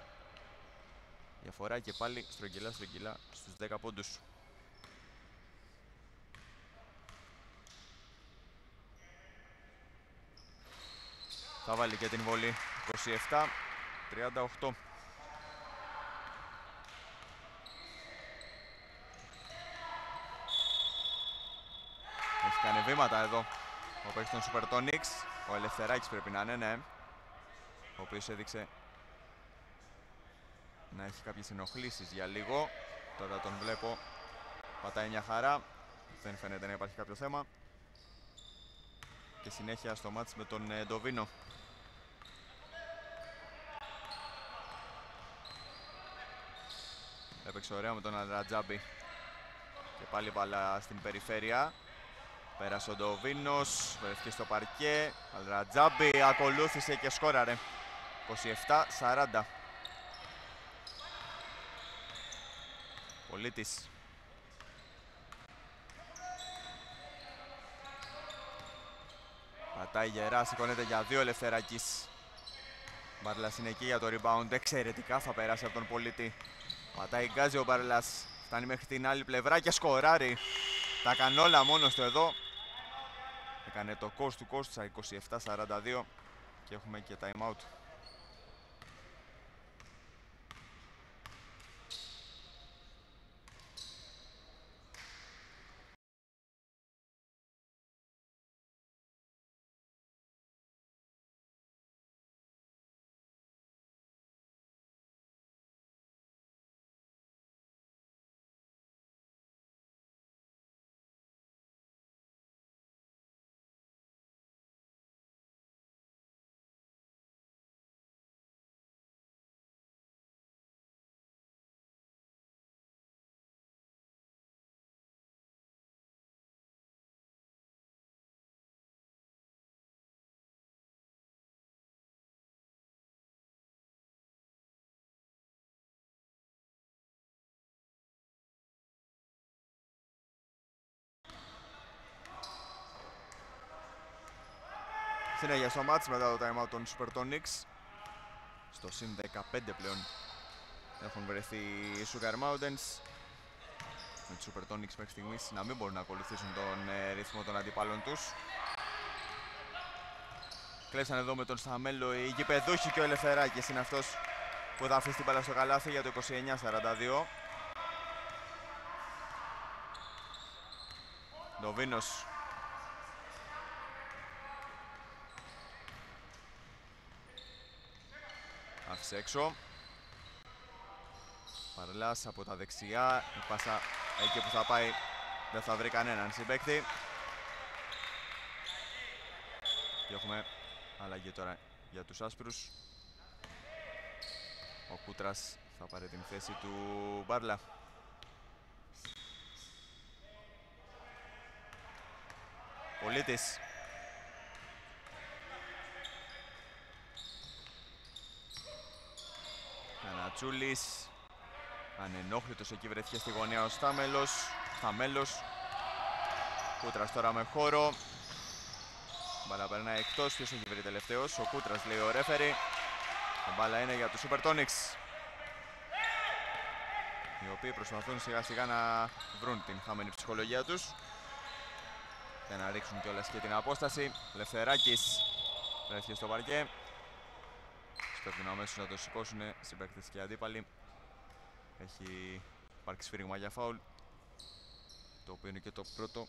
Διαφορά και πάλι στρογγυλά στρογγυλά στους 10 πόντους. Θα βάλει και την βολή 27-38. Έχει κάνει βήματα εδώ ο παίκτης των Supertonics. Ο Ελευθεράκης πρέπει να είναι, ναι. Ο οποίος έδειξε να έχει κάποιες ενοχλήσεις για λίγο. Τώρα τον βλέπω πατάει μια χαρά. Δεν φαίνεται να υπάρχει κάποιο θέμα. Και συνέχεια στο μάτς με τον ε, Ντοβίνο. Έπαιξε ωραία με τον Αλρατζάμπη. Και πάλι μπαλά στην περιφέρεια. Πέρασε ο Ντοβίνος, βρέθηκε στο παρκέ. Αλρατζάμπη ακολούθησε και σκόραρε. 27-40. Πολίτης. Πατάει γερά, σηκώνεται για δύο Ελευθεράκης. Μπάρλας είναι εκεί για το rebound, εξαιρετικά θα περάσει από τον πολίτη. Πατάει γκάζει ο Μπάρλας, φτάνει μέχρι την άλλη πλευρά και σκοράρει. Τα κάνει όλα μόνος του εδώ. Έκανε το cost του cost 27-42 και έχουμε και time out. Συνέχεια στο μάτς μετά το time out των Supertonics. Στο συν 15 πλέον έχουν βρεθεί οι Sugar Mountains. Με τους Supertonics μέχρι στιγμής να μην μπορούν να ακολουθήσουν τον ε, ρυθμό των αντιπάλων τους. Κλέψαν εδώ με τον Σταμέλο οι γηπεδούχοι και ο Ελευθεράκης είναι αυτός που θα αφήσει την μπάλα στο καλάθι για το 29-42. Ντοβίνος Άφησε έξω. Παρλάς από τα δεξιά. Η πάσα εκεί που θα πάει δεν θα βρει κανέναν συμπέκτη. Και έχουμε αλλαγή τώρα για τους άσπρους. Ο Κούτρας θα πάρει την θέση του Μπάρλα. Πολίτης Κατσούλης Ανενόχλητος εκεί βρέθηκε στη γωνία ο Στάμελος. Στάμελος. Κούτρας τώρα με χώρο. Μπάλα περνάει εκτός, ποιος έχει βρει τελευταίος; Ο Κούτρας λέει ο ρέφερη. Η μπάλα είναι για τους Supertonics Οι οποίοι προσπαθούν σιγά σιγά να βρουν την χαμένη ψυχολογία τους Και να ρίξουν κιόλας και την απόσταση. Λευθεράκης βρέθηκε στο παρκέ Πρέπει αμέσως να το σηκώσουν συμπαίκτες και αντίπαλοι. Έχει υπάρξει σφύριγμα για φάουλ. Το οποίο είναι και το πρώτο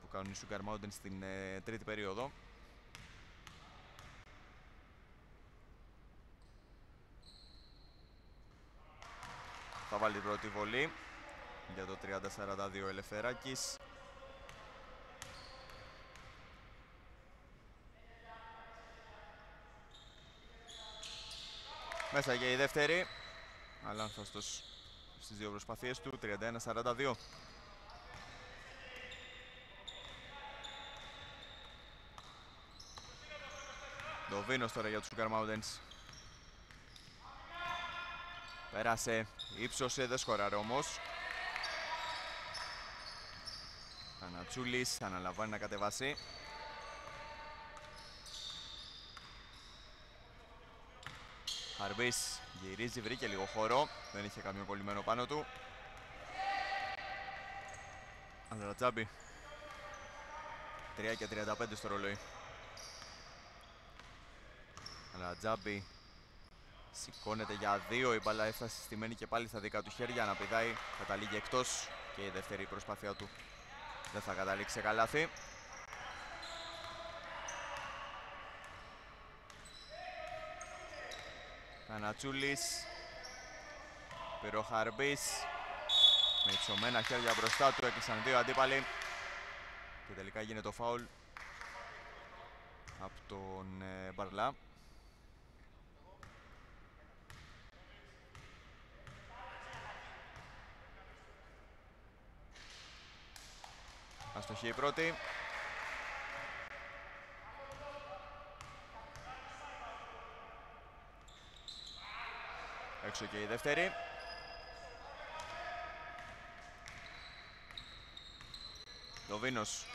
που κάνουν οι Sugar Mountain στην ε, τρίτη περίοδο. Θα βάλει την πρώτη βολή για το 30-42 Ελευθεράκης. Μέσα για η δεύτερη. Αλάνθαστος στις δύο προσπαθίες του. 31-42. Ντοβίνος τώρα για τους Sugar Mountains. Πέρασε, ύψωσε, δεν σκοράρε όμως. Κανατσούλης αναλαμβάνει να κατεβάσει. Χαρμπής γυρίζει, βρήκε λίγο χώρο. Δεν είχε καμιο κολλημένο πάνω του. Ανδρατζάμπη. 3 και 35 στο ρολόι. Ανδρατζάμπη σηκώνεται για δύο. Η μπαλά έφτασε στημένη και πάλι στα δικά του χέρια. Να πηδάει, καταλήγει εκτός και η δεύτερη προσπάθεια του δεν θα καταλήξει σε καλάθι. Κανατσούλης Πυροχαρμπής. Με υψωμένα χέρια μπροστά του έκλεισαν δύο αντίπαλοι. Και τελικά γίνεται το φάουλ από τον ε, Μπαρλά. Αστοχή η πρώτη Έξω και η δεύτερη. Δοβίνος.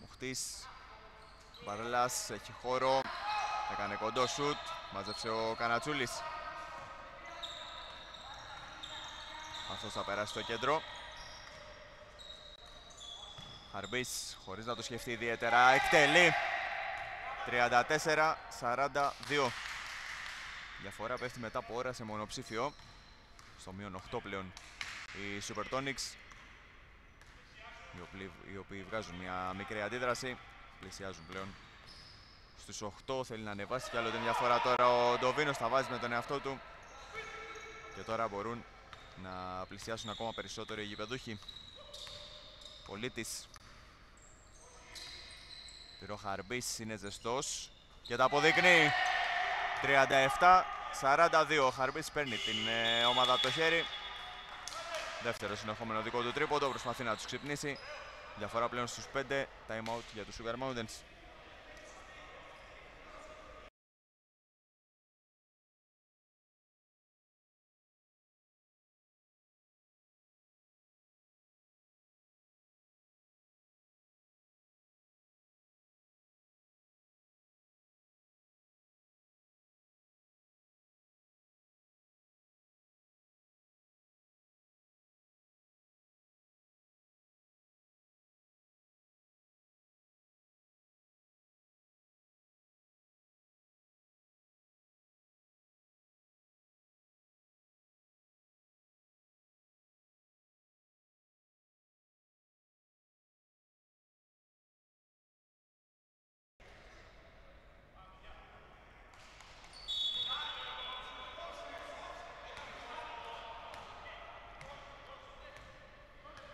Μοχτής. Μπαρλάς έχει χώρο. Έκανε κοντό σουτ. Μάζεψε ο Κανατσούλης. Αυτός θα περάσει στο κέντρο. Χαρμπής χωρίς να το σκεφτεί ιδιαίτερα. Εκτελεί. 34-42. Διαφορά πέφτει μετά από ώρα σε μονοψήφιο. Στο μείον 8 πλέον οι Supertonics. Οι οποίοι, οι οποίοι βγάζουν μια μικρή αντίδραση. Πλησιάζουν πλέον στους 8. Θέλει να ανεβάσει κι άλλο την διαφορά τώρα. Ο Ντοβίνος θα βάζει με τον εαυτό του. Και τώρα μπορούν να πλησιάσουν ακόμα περισσότερο οι γηπεδούχοι. Πολίτης Πυροχαρμπής είναι ζεστός και τα αποδεικνύει. 37-42. Ο Χαρμπής παίρνει την ε, ομάδα από το χέρι. Δεύτερο συνεχόμενο δικό του τρίποντο. Προσπαθεί να τους ξυπνήσει. Διαφορά πλέον στους 5. Time out για τους Sugar Mountains.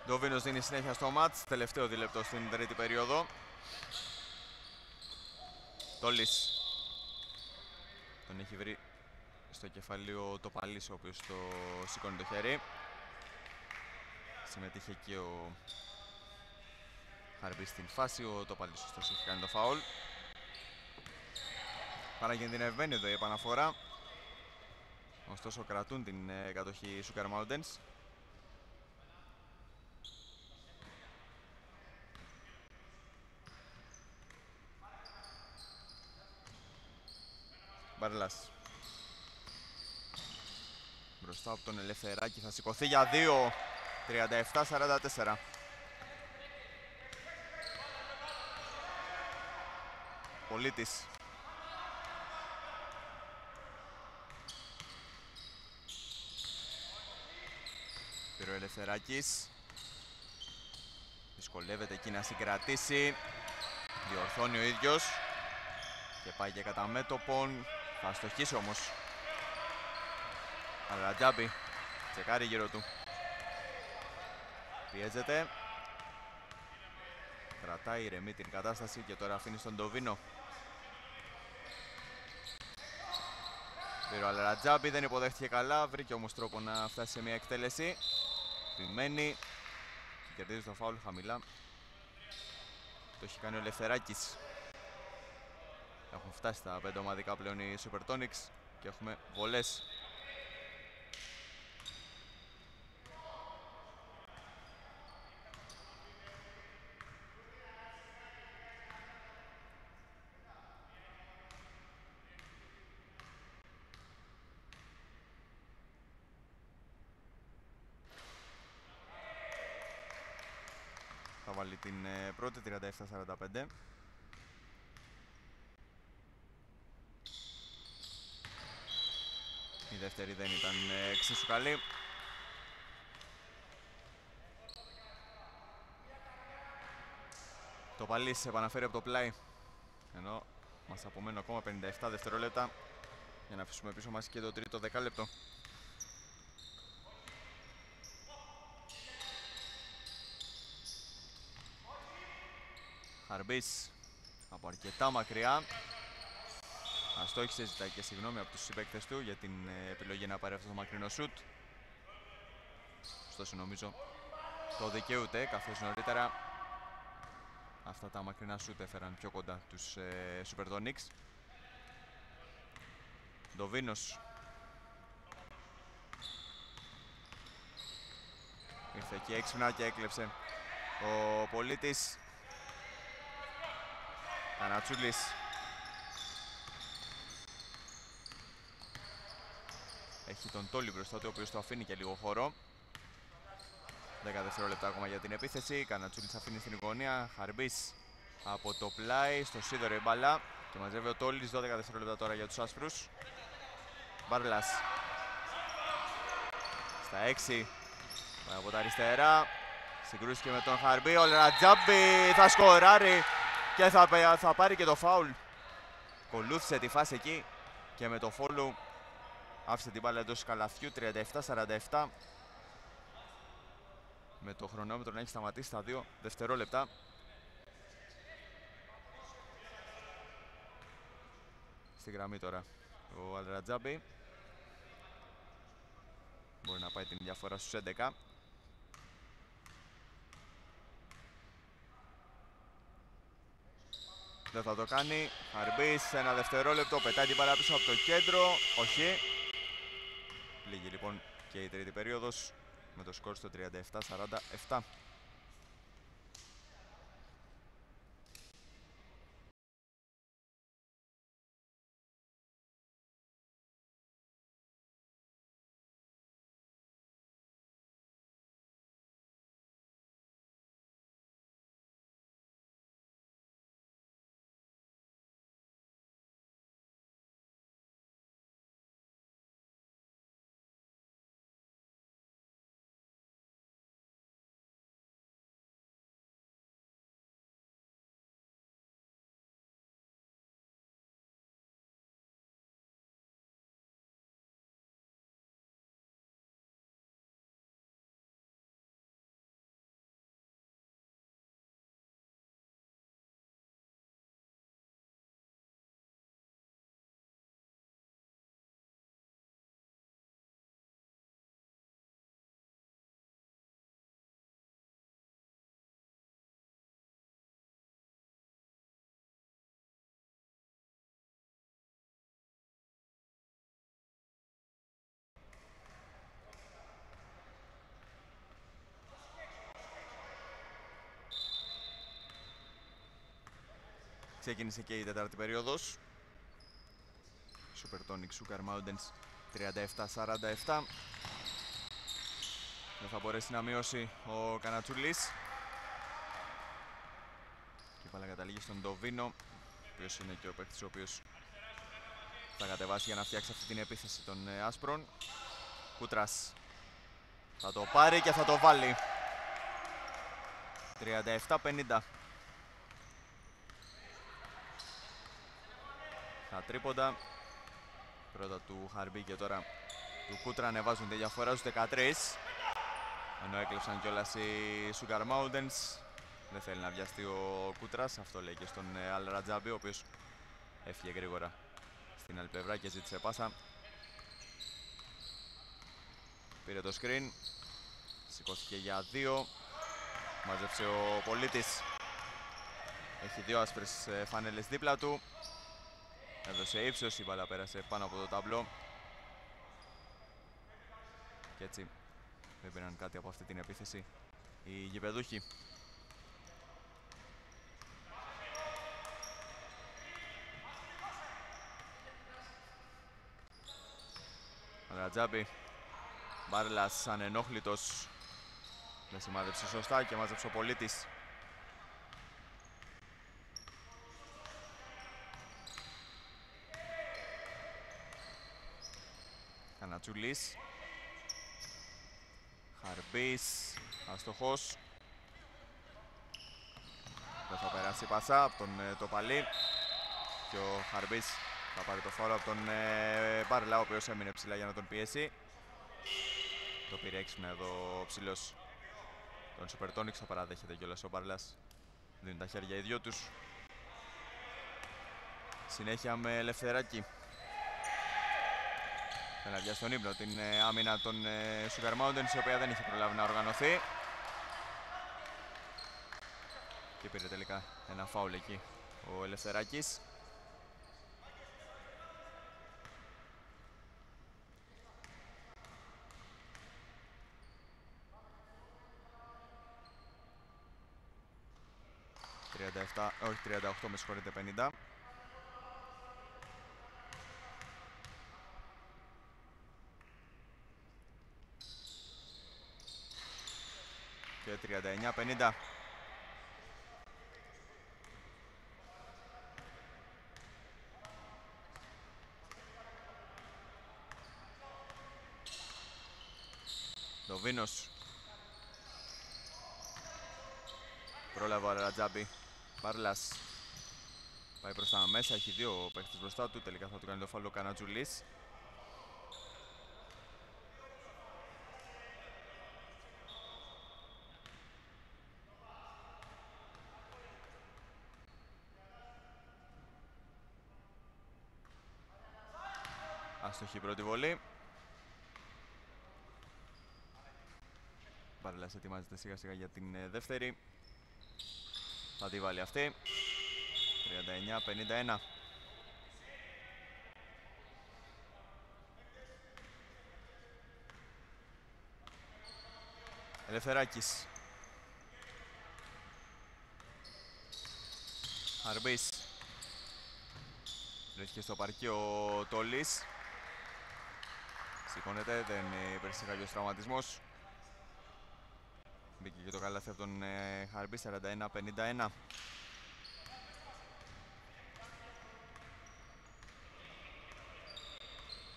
Ντοβίνος δίνει συνέχεια στο μάτς, τελευταίο δίλεπτο στην τρίτη περίοδο. Τόλης τον έχει βρει στο κεφαλίο το Παλής ο οποίος το σηκώνει το χέρι. Συμμετείχε και ο Χαρμπής στην φάση, ο Τοπαλής ωστόσο έχει κάνει το φάουλ. Παραγενδυνευμένη εδώ η επαναφορά. Ωστόσο κρατούν την ε, κατοχή Sugar Mountains. Μπαρλάς. Μπροστά από τον Ελευθεράκη θα σηκωθεί για 2. 37-44. Πολίτης. Πήρε ο Ελευθεράκης. Δυσκολεύεται εκεί να συγκρατήσει. Διορθώνει ο ίδιος. Και πάει και κατά μέτωπον. Θα στοχίσει όμως. Αλρατζάμπη. Τσεκάρει γύρω του. Πιέζεται. Κρατάει ηρεμή την κατάσταση και τώρα αφήνει στον Ντοβίνο. Πήρε ο Αλρατζάμπη, δεν υποδέχτηκε καλά. Βρήκε όμως τρόπο να φτάσει σε μια εκτέλεση. Επιμένει. Κερδίζει το φάουλ χαμηλά. Το έχει κάνει ο Λευθεράκης. Έχουν φτάσει τα πέντε ομαδικά πλέον οι Supertonics και έχουμε βολές Θα βάλει την ε, πρώτη 37-45. Η δεύτερη δεν ήταν ε, εξίσου καλή. Το Παλής επαναφέρει από το πλάι. Ενώ μας απομένουν ακόμα 57 δευτερόλεπτα για να αφήσουμε πίσω μας και το τρίτο δεκάλεπτο. Χαρμπής από αρκετά μακριά. Αστόχησε, ζητάει και συγγνώμη από τους συμπαίκτες του για την ε, επιλογή να πάρει αυτό το μακρινό σουτ. Ωστόσο νομίζω το δικαιούται καθώς νωρίτερα αυτά τα μακρινά σουτ έφεραν πιο κοντά τους ε, Superdonics. Ντοβίνος ήρθε εκεί έξυπνα και έκλεψε ο πολίτης Κανατσούλης Έχει τον Τόλι μπροστά του, ο οποίος το αφήνει και λίγο χώρο. 10 δευτερόλεπτα ακόμα για την επίθεση. Κανατσούλης αφήνει στην γωνία. Χαρμπής από το πλάι, στο σίδερο η μπάλα. Και μαζεύει ο Τόλις, 12 δευτερόλεπτα τώρα για τους άσπρους. Μπάρλας. Στα 6. Από τα αριστερά. Συγκρούστηκε με τον Χαρμπή. Ο Λερατζάμπη θα σκοράρει και θα, θα πάρει και το φάουλ. Κολούθησε τη φάση εκεί και με το φόλου άφησε την μπάλα εντός καλαθιού 37-47 με το χρονόμετρο να έχει σταματήσει στα 2 δευτερόλεπτα. Στη γραμμή τώρα ο Αλρατζάμπη μπορεί να πάει την διαφορά στους 11 Δεν θα το κάνει. Χαρμπής, ένα δευτερόλεπτο, πετάει την μπάλα πίσω από το κέντρο. Όχι. Λίγη λοιπόν και η τρίτη περίοδος με το σκορ στο 37-47. Ξεκίνησε και η τετάρτη περίοδος. Supertonic Sugar Mountains 37-47. Δεν θα μπορέσει να μειώσει ο Κανατσούλης. Και πάλι καταλήγει στον Ντοβίνο, ο οποίος είναι και ο παίκτης ο οποίος θα κατεβάσει για να φτιάξει αυτή την επίθεση των ε, άσπρων. Κούτρας θα το πάρει και θα το βάλει. 37-50. Τα τρίποντα. Πρώτα του Χαρμπή και τώρα του Κούτρα ανεβάζουν τη διαφορά στους 13. Ενώ έκλεψαν κιόλας οι Sugar Mountains. Δεν θέλει να βιαστεί ο Κούτρας, αυτό λέει και στον Αλ Ρατζάμπη, ο οποίος έφυγε γρήγορα στην άλλη πλευρά και ζήτησε πάσα. Πήρε το screen, σηκώθηκε για δύο, μάζεψε ο πολίτης. Έχει δύο άσπρες φανέλες δίπλα του. Έδωσε ύψος, η μπάλα πέρασε πάνω από το ταμπλό. Και έτσι δεν πήραν κάτι από αυτή την επίθεση οι γηπεδούχοι. Ρατζάμπη. Μπάρλας ανενόχλητος. Δεν σημάδεψε σωστά και μάζεψε ο πολίτης. Κανατσούλης. Χαρμπής. Αστοχός. Δεν θα περάσει η πασά από τον ε, Τοπαλή. Και ο Χαρμπής θα πάρει το φάουλο από τον ε, Μπάρλα, ο οποίος έμεινε ψηλά για να τον πιέσει. Το πήρε έξυπνα εδώ ο ψηλός τον Σουπερτόνιξ, θα παραδέχεται κιόλας ο Μπάρλας. Δίνουν τα χέρια οι δυο τους. Συνέχεια με Ελευθεράκη. Θέλει να στον ύπνο την ε, άμυνα των ε, Sugar Mountains, η οποία δεν είχε προλάβει να οργανωθεί. Και πήρε τελικά ένα φάουλ εκεί ο Ελευθεράκης. όχι 38 με συγχωρείτε 50. 39-50. Δοβίνος Πρόλαβε ο Αρατζάμπη Μπάρλας πάει προς τα μέσα, έχει δύο παίχτες μπροστά του, τελικά θα του κάνει το φάλο Κανατζουλής. Αστοχή πρώτη βολή. Μπάρλας ετοιμάζεται σιγά σιγά για την ε, δεύτερη. Θα τη βάλει αυτή. 39-51. Ελευθεράκης. Αρμπής. Βρέθηκε στο παρκή ο Τόλης. Σηκώνεται, δεν υπήρξε κάποιος τραυματισμός. Μπήκε και το καλάθι από τον ε, Χαρμπή 41-51.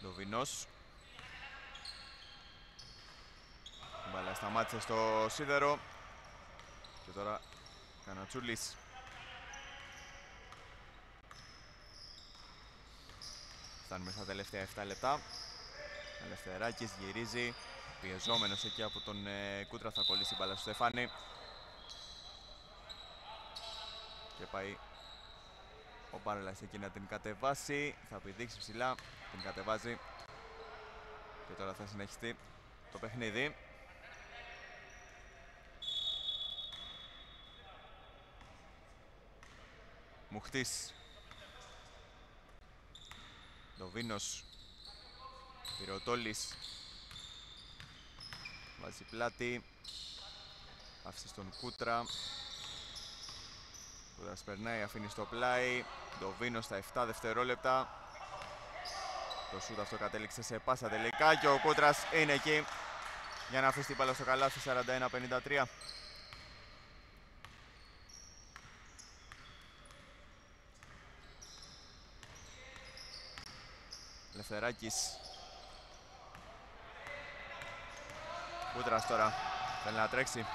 Λοβινός. Η μπάλα σταμάτησε στο σίδερο. Και τώρα Κανατσούλης. Φτάνουμε στα τελευταία 7 λεπτά. Ελευθεράκης γυρίζει. Πιεζόμενος εκεί από τον ε, Κούτρα θα κολλήσει μπάλα στο Στεφάνι. Και πάει ο Μπάρελας εκεί να την κατεβάσει. Θα πηδήξει ψηλά, την κατεβάζει. Και τώρα θα συνεχιστεί το παιχνίδι. Μουχτής. Δοβίνος. Πυροτόλης. Βάζει πλάτη. Άφησε στον Κούτρα. Κούτρας περνάει, αφήνει στο πλάι. Το Βίνο στα 7 δευτερόλεπτα. Το σούτ αυτό κατέληξε σε πάσα τελικά και ο Κούτρας είναι εκεί για να αφήσει την μπάλα στο καλάθι 41-53. Λευθεράκης Κούτρας τώρα θέλει να τρέξει.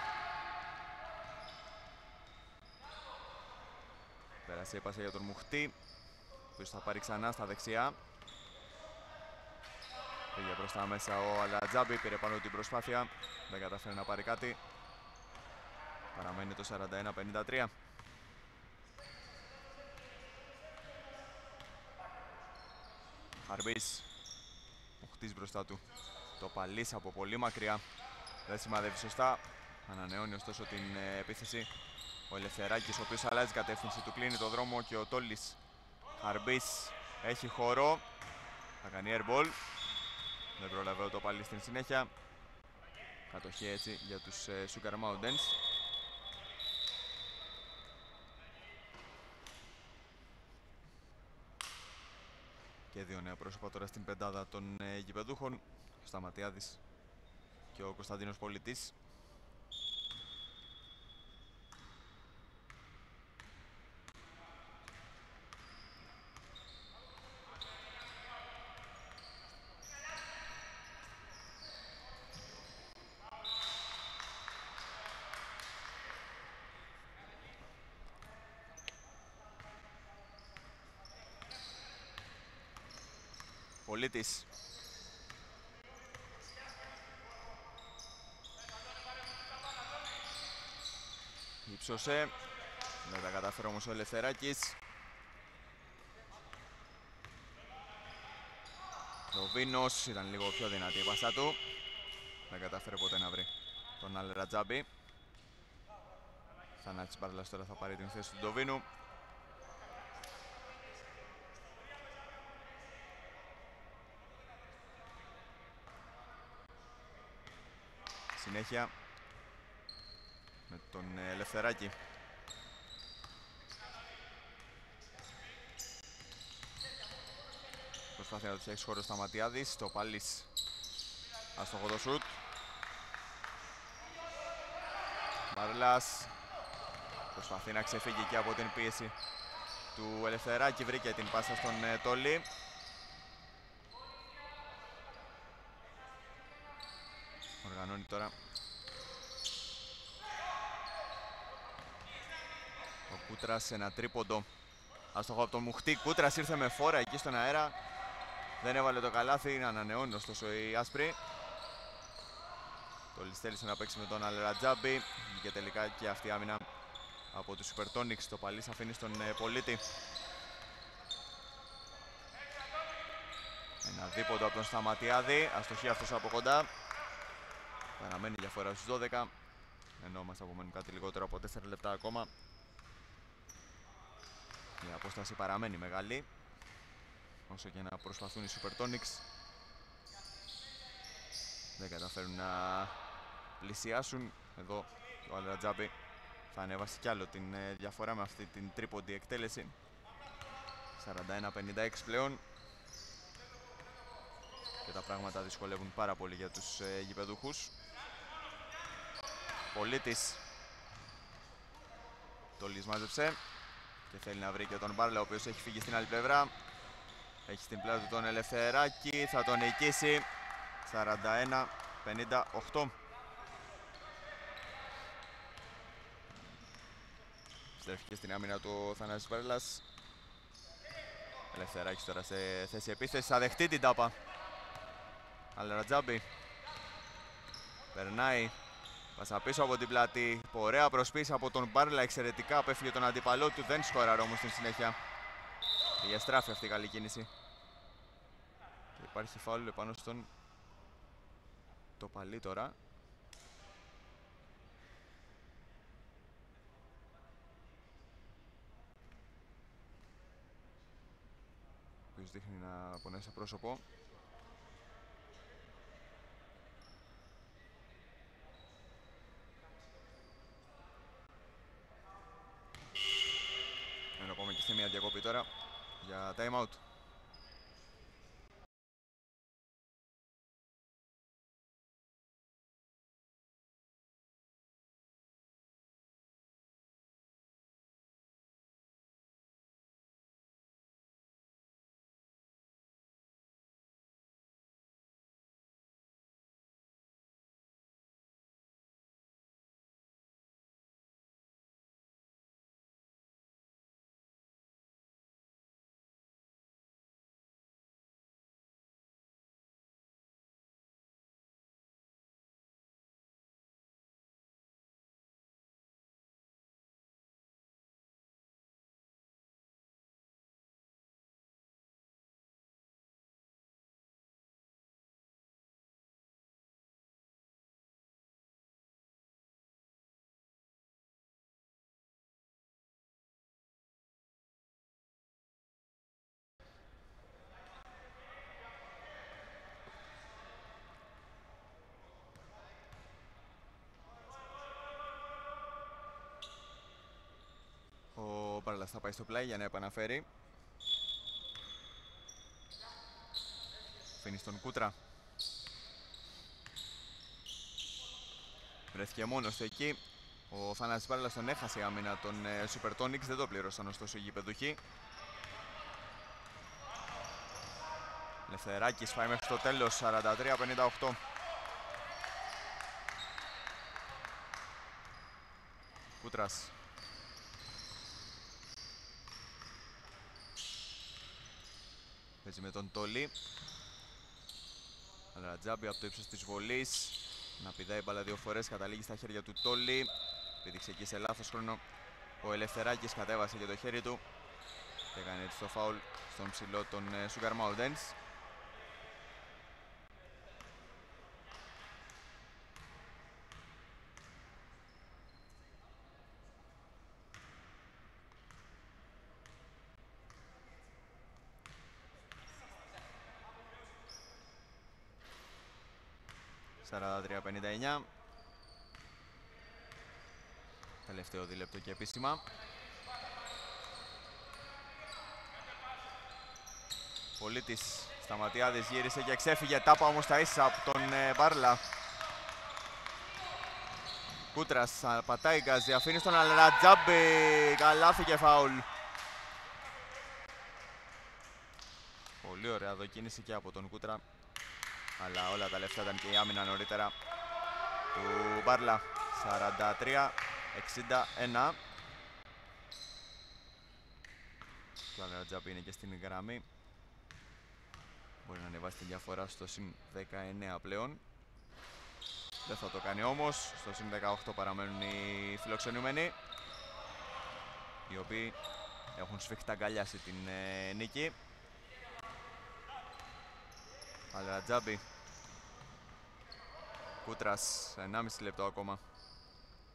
Πέρασε η πάσα για τον Μουχτή, που θα πάρει ξανά στα δεξιά. Πήγε προς τα μέσα ο Αλατζάμπη, πήρε πάνω την προσπάθεια, δεν καταφέρει να πάρει κάτι. Παραμένει το 41-53. Χαρμπής, Μουχτής μπροστά του. Το παλίς από πολύ μακριά. Δεν σημαδεύει σωστά. Ανανεώνει ωστόσο την ε, επίθεση. Ο Ελευθεράκης, ο οποίος αλλάζει κατεύθυνση του, κλείνει το δρόμο και ο Τόλης Χαρμπής Έχει χώρο. Θα κάνει airball. Δεν πρόλαβε το πάλι στην συνέχεια. Κατοχή έτσι για τους ε, Sugar Mountains. Και δύο νέα πρόσωπα τώρα στην πεντάδα των ε, γηπεδούχων. Ο Σταματιάδης και ο Κωνσταντίνος Πολιτής. Πολίτης. Υψώσε. Δεν τα κατάφερε όμως ο Ελευθεράκης. Ο Βίνος ήταν λίγο πιο δυνατή η πάσα του. Δεν κατάφερε ποτέ να βρει τον Αλρατζάμπη. Θανάτης Μπαρλάς τώρα θα πάρει την θέση του Ντοβίνου. Συνέχεια με τον ε, Ελευθεράκη. Προσπαθεί να τους φτιάξει χώρο στα Ματιάδης, το Πάλις άστοχο το σουτ. Μαρλάς προσπαθεί να ξεφύγει και από την πίεση του Ελευθεράκη, βρήκε την πάσα στον ε, Τόλι. Οργανώνει τώρα ο Κούτρας ένα τρίποντο άστοχο από τον Μουχτή. Κούτρας ήρθε με φόρα εκεί στον αέρα. Δεν έβαλε το καλάθι, να ανανεώνει ωστόσο η Άσπρη. Το θέλησε να παίξει με τον Αλερατζάμπη και τελικά και αυτή η άμυνα από τους Supertonics. Το Παλής αφήνει στον ε, πολίτη. Ένα δίποντο από τον Σταματιάδη. Αστοχή αυτός από κοντά. Παραμένει διαφορά στους 12. Ενώ μας απομένουν κάτι λιγότερο από 4 λεπτά ακόμα. Η απόσταση παραμένει μεγάλη. Όσο και να προσπαθούν οι Supertonics. Δεν καταφέρουν να πλησιάσουν. Εδώ ο Αλρατζάμπη θα ανεβάσει κι άλλο την ε, διαφορά με αυτή την τρίποντη εκτέλεση. 41-56 πλέον. Και τα πράγματα δυσκολεύουν πάρα πολύ για τους ε, γηπεδούχους. Πολίτης το λυσμάζεψε και θέλει να βρει και τον Μπάρλα ο οποίος έχει φύγει στην άλλη πλευρά. Έχει στην πλάτη του τον Ελευθεράκη, θα τον νικήσει 41-58. Στρέφει και στην άμυνα του Θανάσης Μπάρλας. Ελευθεράκης τώρα σε θέση επίθεσης, θα δεχτεί την τάπα. Αλρατζάμπη. Περνάει Πάσα πίσω από την πλάτη. Ωραία προσπίση από τον Μπάρλα. Εξαιρετικά απέφυγε τον αντίπαλό του. Δεν σκοράρει όμως στην συνέχεια. Πήγε στράφη αυτή η καλή κίνηση. Και υπάρχει φάουλ επάνω στον το παλί τώρα. Ο δείχνει να πονέσει σε πρόσωπο. Σε μια διακοπή τώρα για time out. Μπάρλας θα πάει στο πλάι για να επαναφέρει. Αφήνει στον Κούτρα. Βρέθηκε μόνος του εκεί. Ο Θανάσης Μπάρλας τον έχασε η άμυνα των ε, Supertonics. Δεν το πλήρωσαν ωστόσο οι γηπεδουχοί. Λευθεράκης πάει μέχρι το τέλος 43-58. Κούτρας. Παίζει με τον Τόλι. Ρατζάμπη από το ύψος της βολής. Να πηδάει μπαλά δύο φορές, καταλήγει στα χέρια του Τόλι. Πήδηξε εκεί σε λάθος χρόνο. Ο Ελευθεράκης κατέβασε για το χέρι του. Και έκανε έτσι το φάουλ στον ψηλό των ε, Σουγκαρ 53-59. Τελευταίο δίλεπτο και επίσημα. Πολίτης Σταματιάδης γύρισε και ξέφυγε τάπα όμως τα ίσα από τον ε, Μπάρλα. Κούτρας πατάει γκάζι, αφήνει στον Αλρατζάμπη, καλάθι και φάουλ. Πολύ ωραία δοκίνηση και από τον Κούτρα αλλά όλα τα λεφτά ήταν και η άμυνα νωρίτερα του Μπάρλα. 43-61. Και ο Αλρατζάμπη είναι και στην γραμμή. Μπορεί να ανεβάσει τη διαφορά στο συν 19 πλέον. Δεν θα το κάνει όμως. Στο συν 18 παραμένουν οι φιλοξενούμενοι. Οι οποίοι έχουν σφιχτά αγκαλιάσει την ε, νίκη. Αλρατζάμπη. Κούτρας, 1,5 λεπτό ακόμα.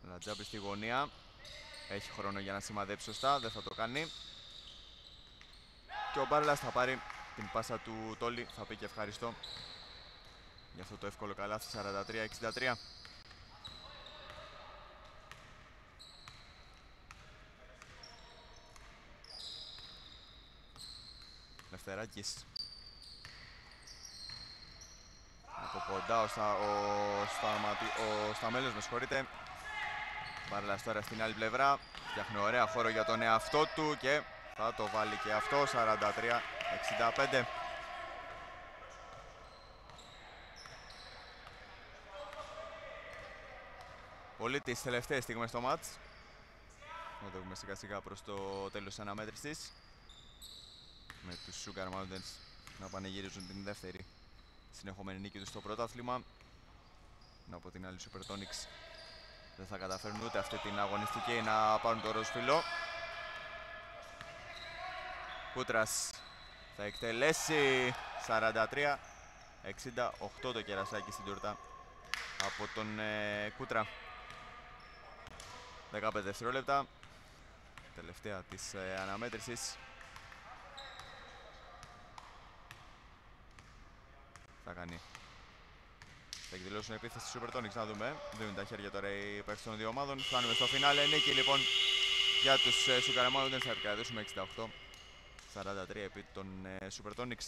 Αλρατζάμπη στη γωνία. Έχει χρόνο για να σημαδέψει σωστά, δεν θα το κάνει. Και ο Μπάρλας θα πάρει την πάσα του Τόλι. Θα πει και ευχαριστώ για αυτό το εύκολο καλάθι 43-63. Λευτεράκης από κοντά ο, Στα, ο, Σταματι, ο Σταμέλος με συγχωρείτε. Μπάρλας τώρα στην άλλη πλευρά. Φτιάχνει ωραία χώρο για τον εαυτό του και θα το βάλει και αυτό 43-65 Πολύ τις τελευταίες στιγμές στο μάτς. Οδεύουμε σιγά σιγά προς το τέλος της αναμέτρησης. Με τους Sugar Mountains να πανεγυρίζουν την δεύτερη συνεχόμενη νίκη τους στο πρωτάθλημα. Από την άλλη Supertonics δεν θα καταφέρουν ούτε αυτή την αγωνιστική να πάρουν το ροζ φύλλο Κούτρας θα εκτελέσει. 43 68 το κερασάκι στην τούρτα από τον ε, Κούτρα. 15 δευτερόλεπτα. Τελευταία της ε, αναμέτρησης θα κάνει. Θα εκδηλώσουν επίθεση στη Supertonics να δούμε. Δίνουν τα χέρια τώρα οι παίκτες των δύο ομάδων. Φτάνουμε στο φινάλε. Νίκη λοιπόν για τους ε, Sugar Mountains θα κρατήσουμε 68 43 επί των ε, Supertonics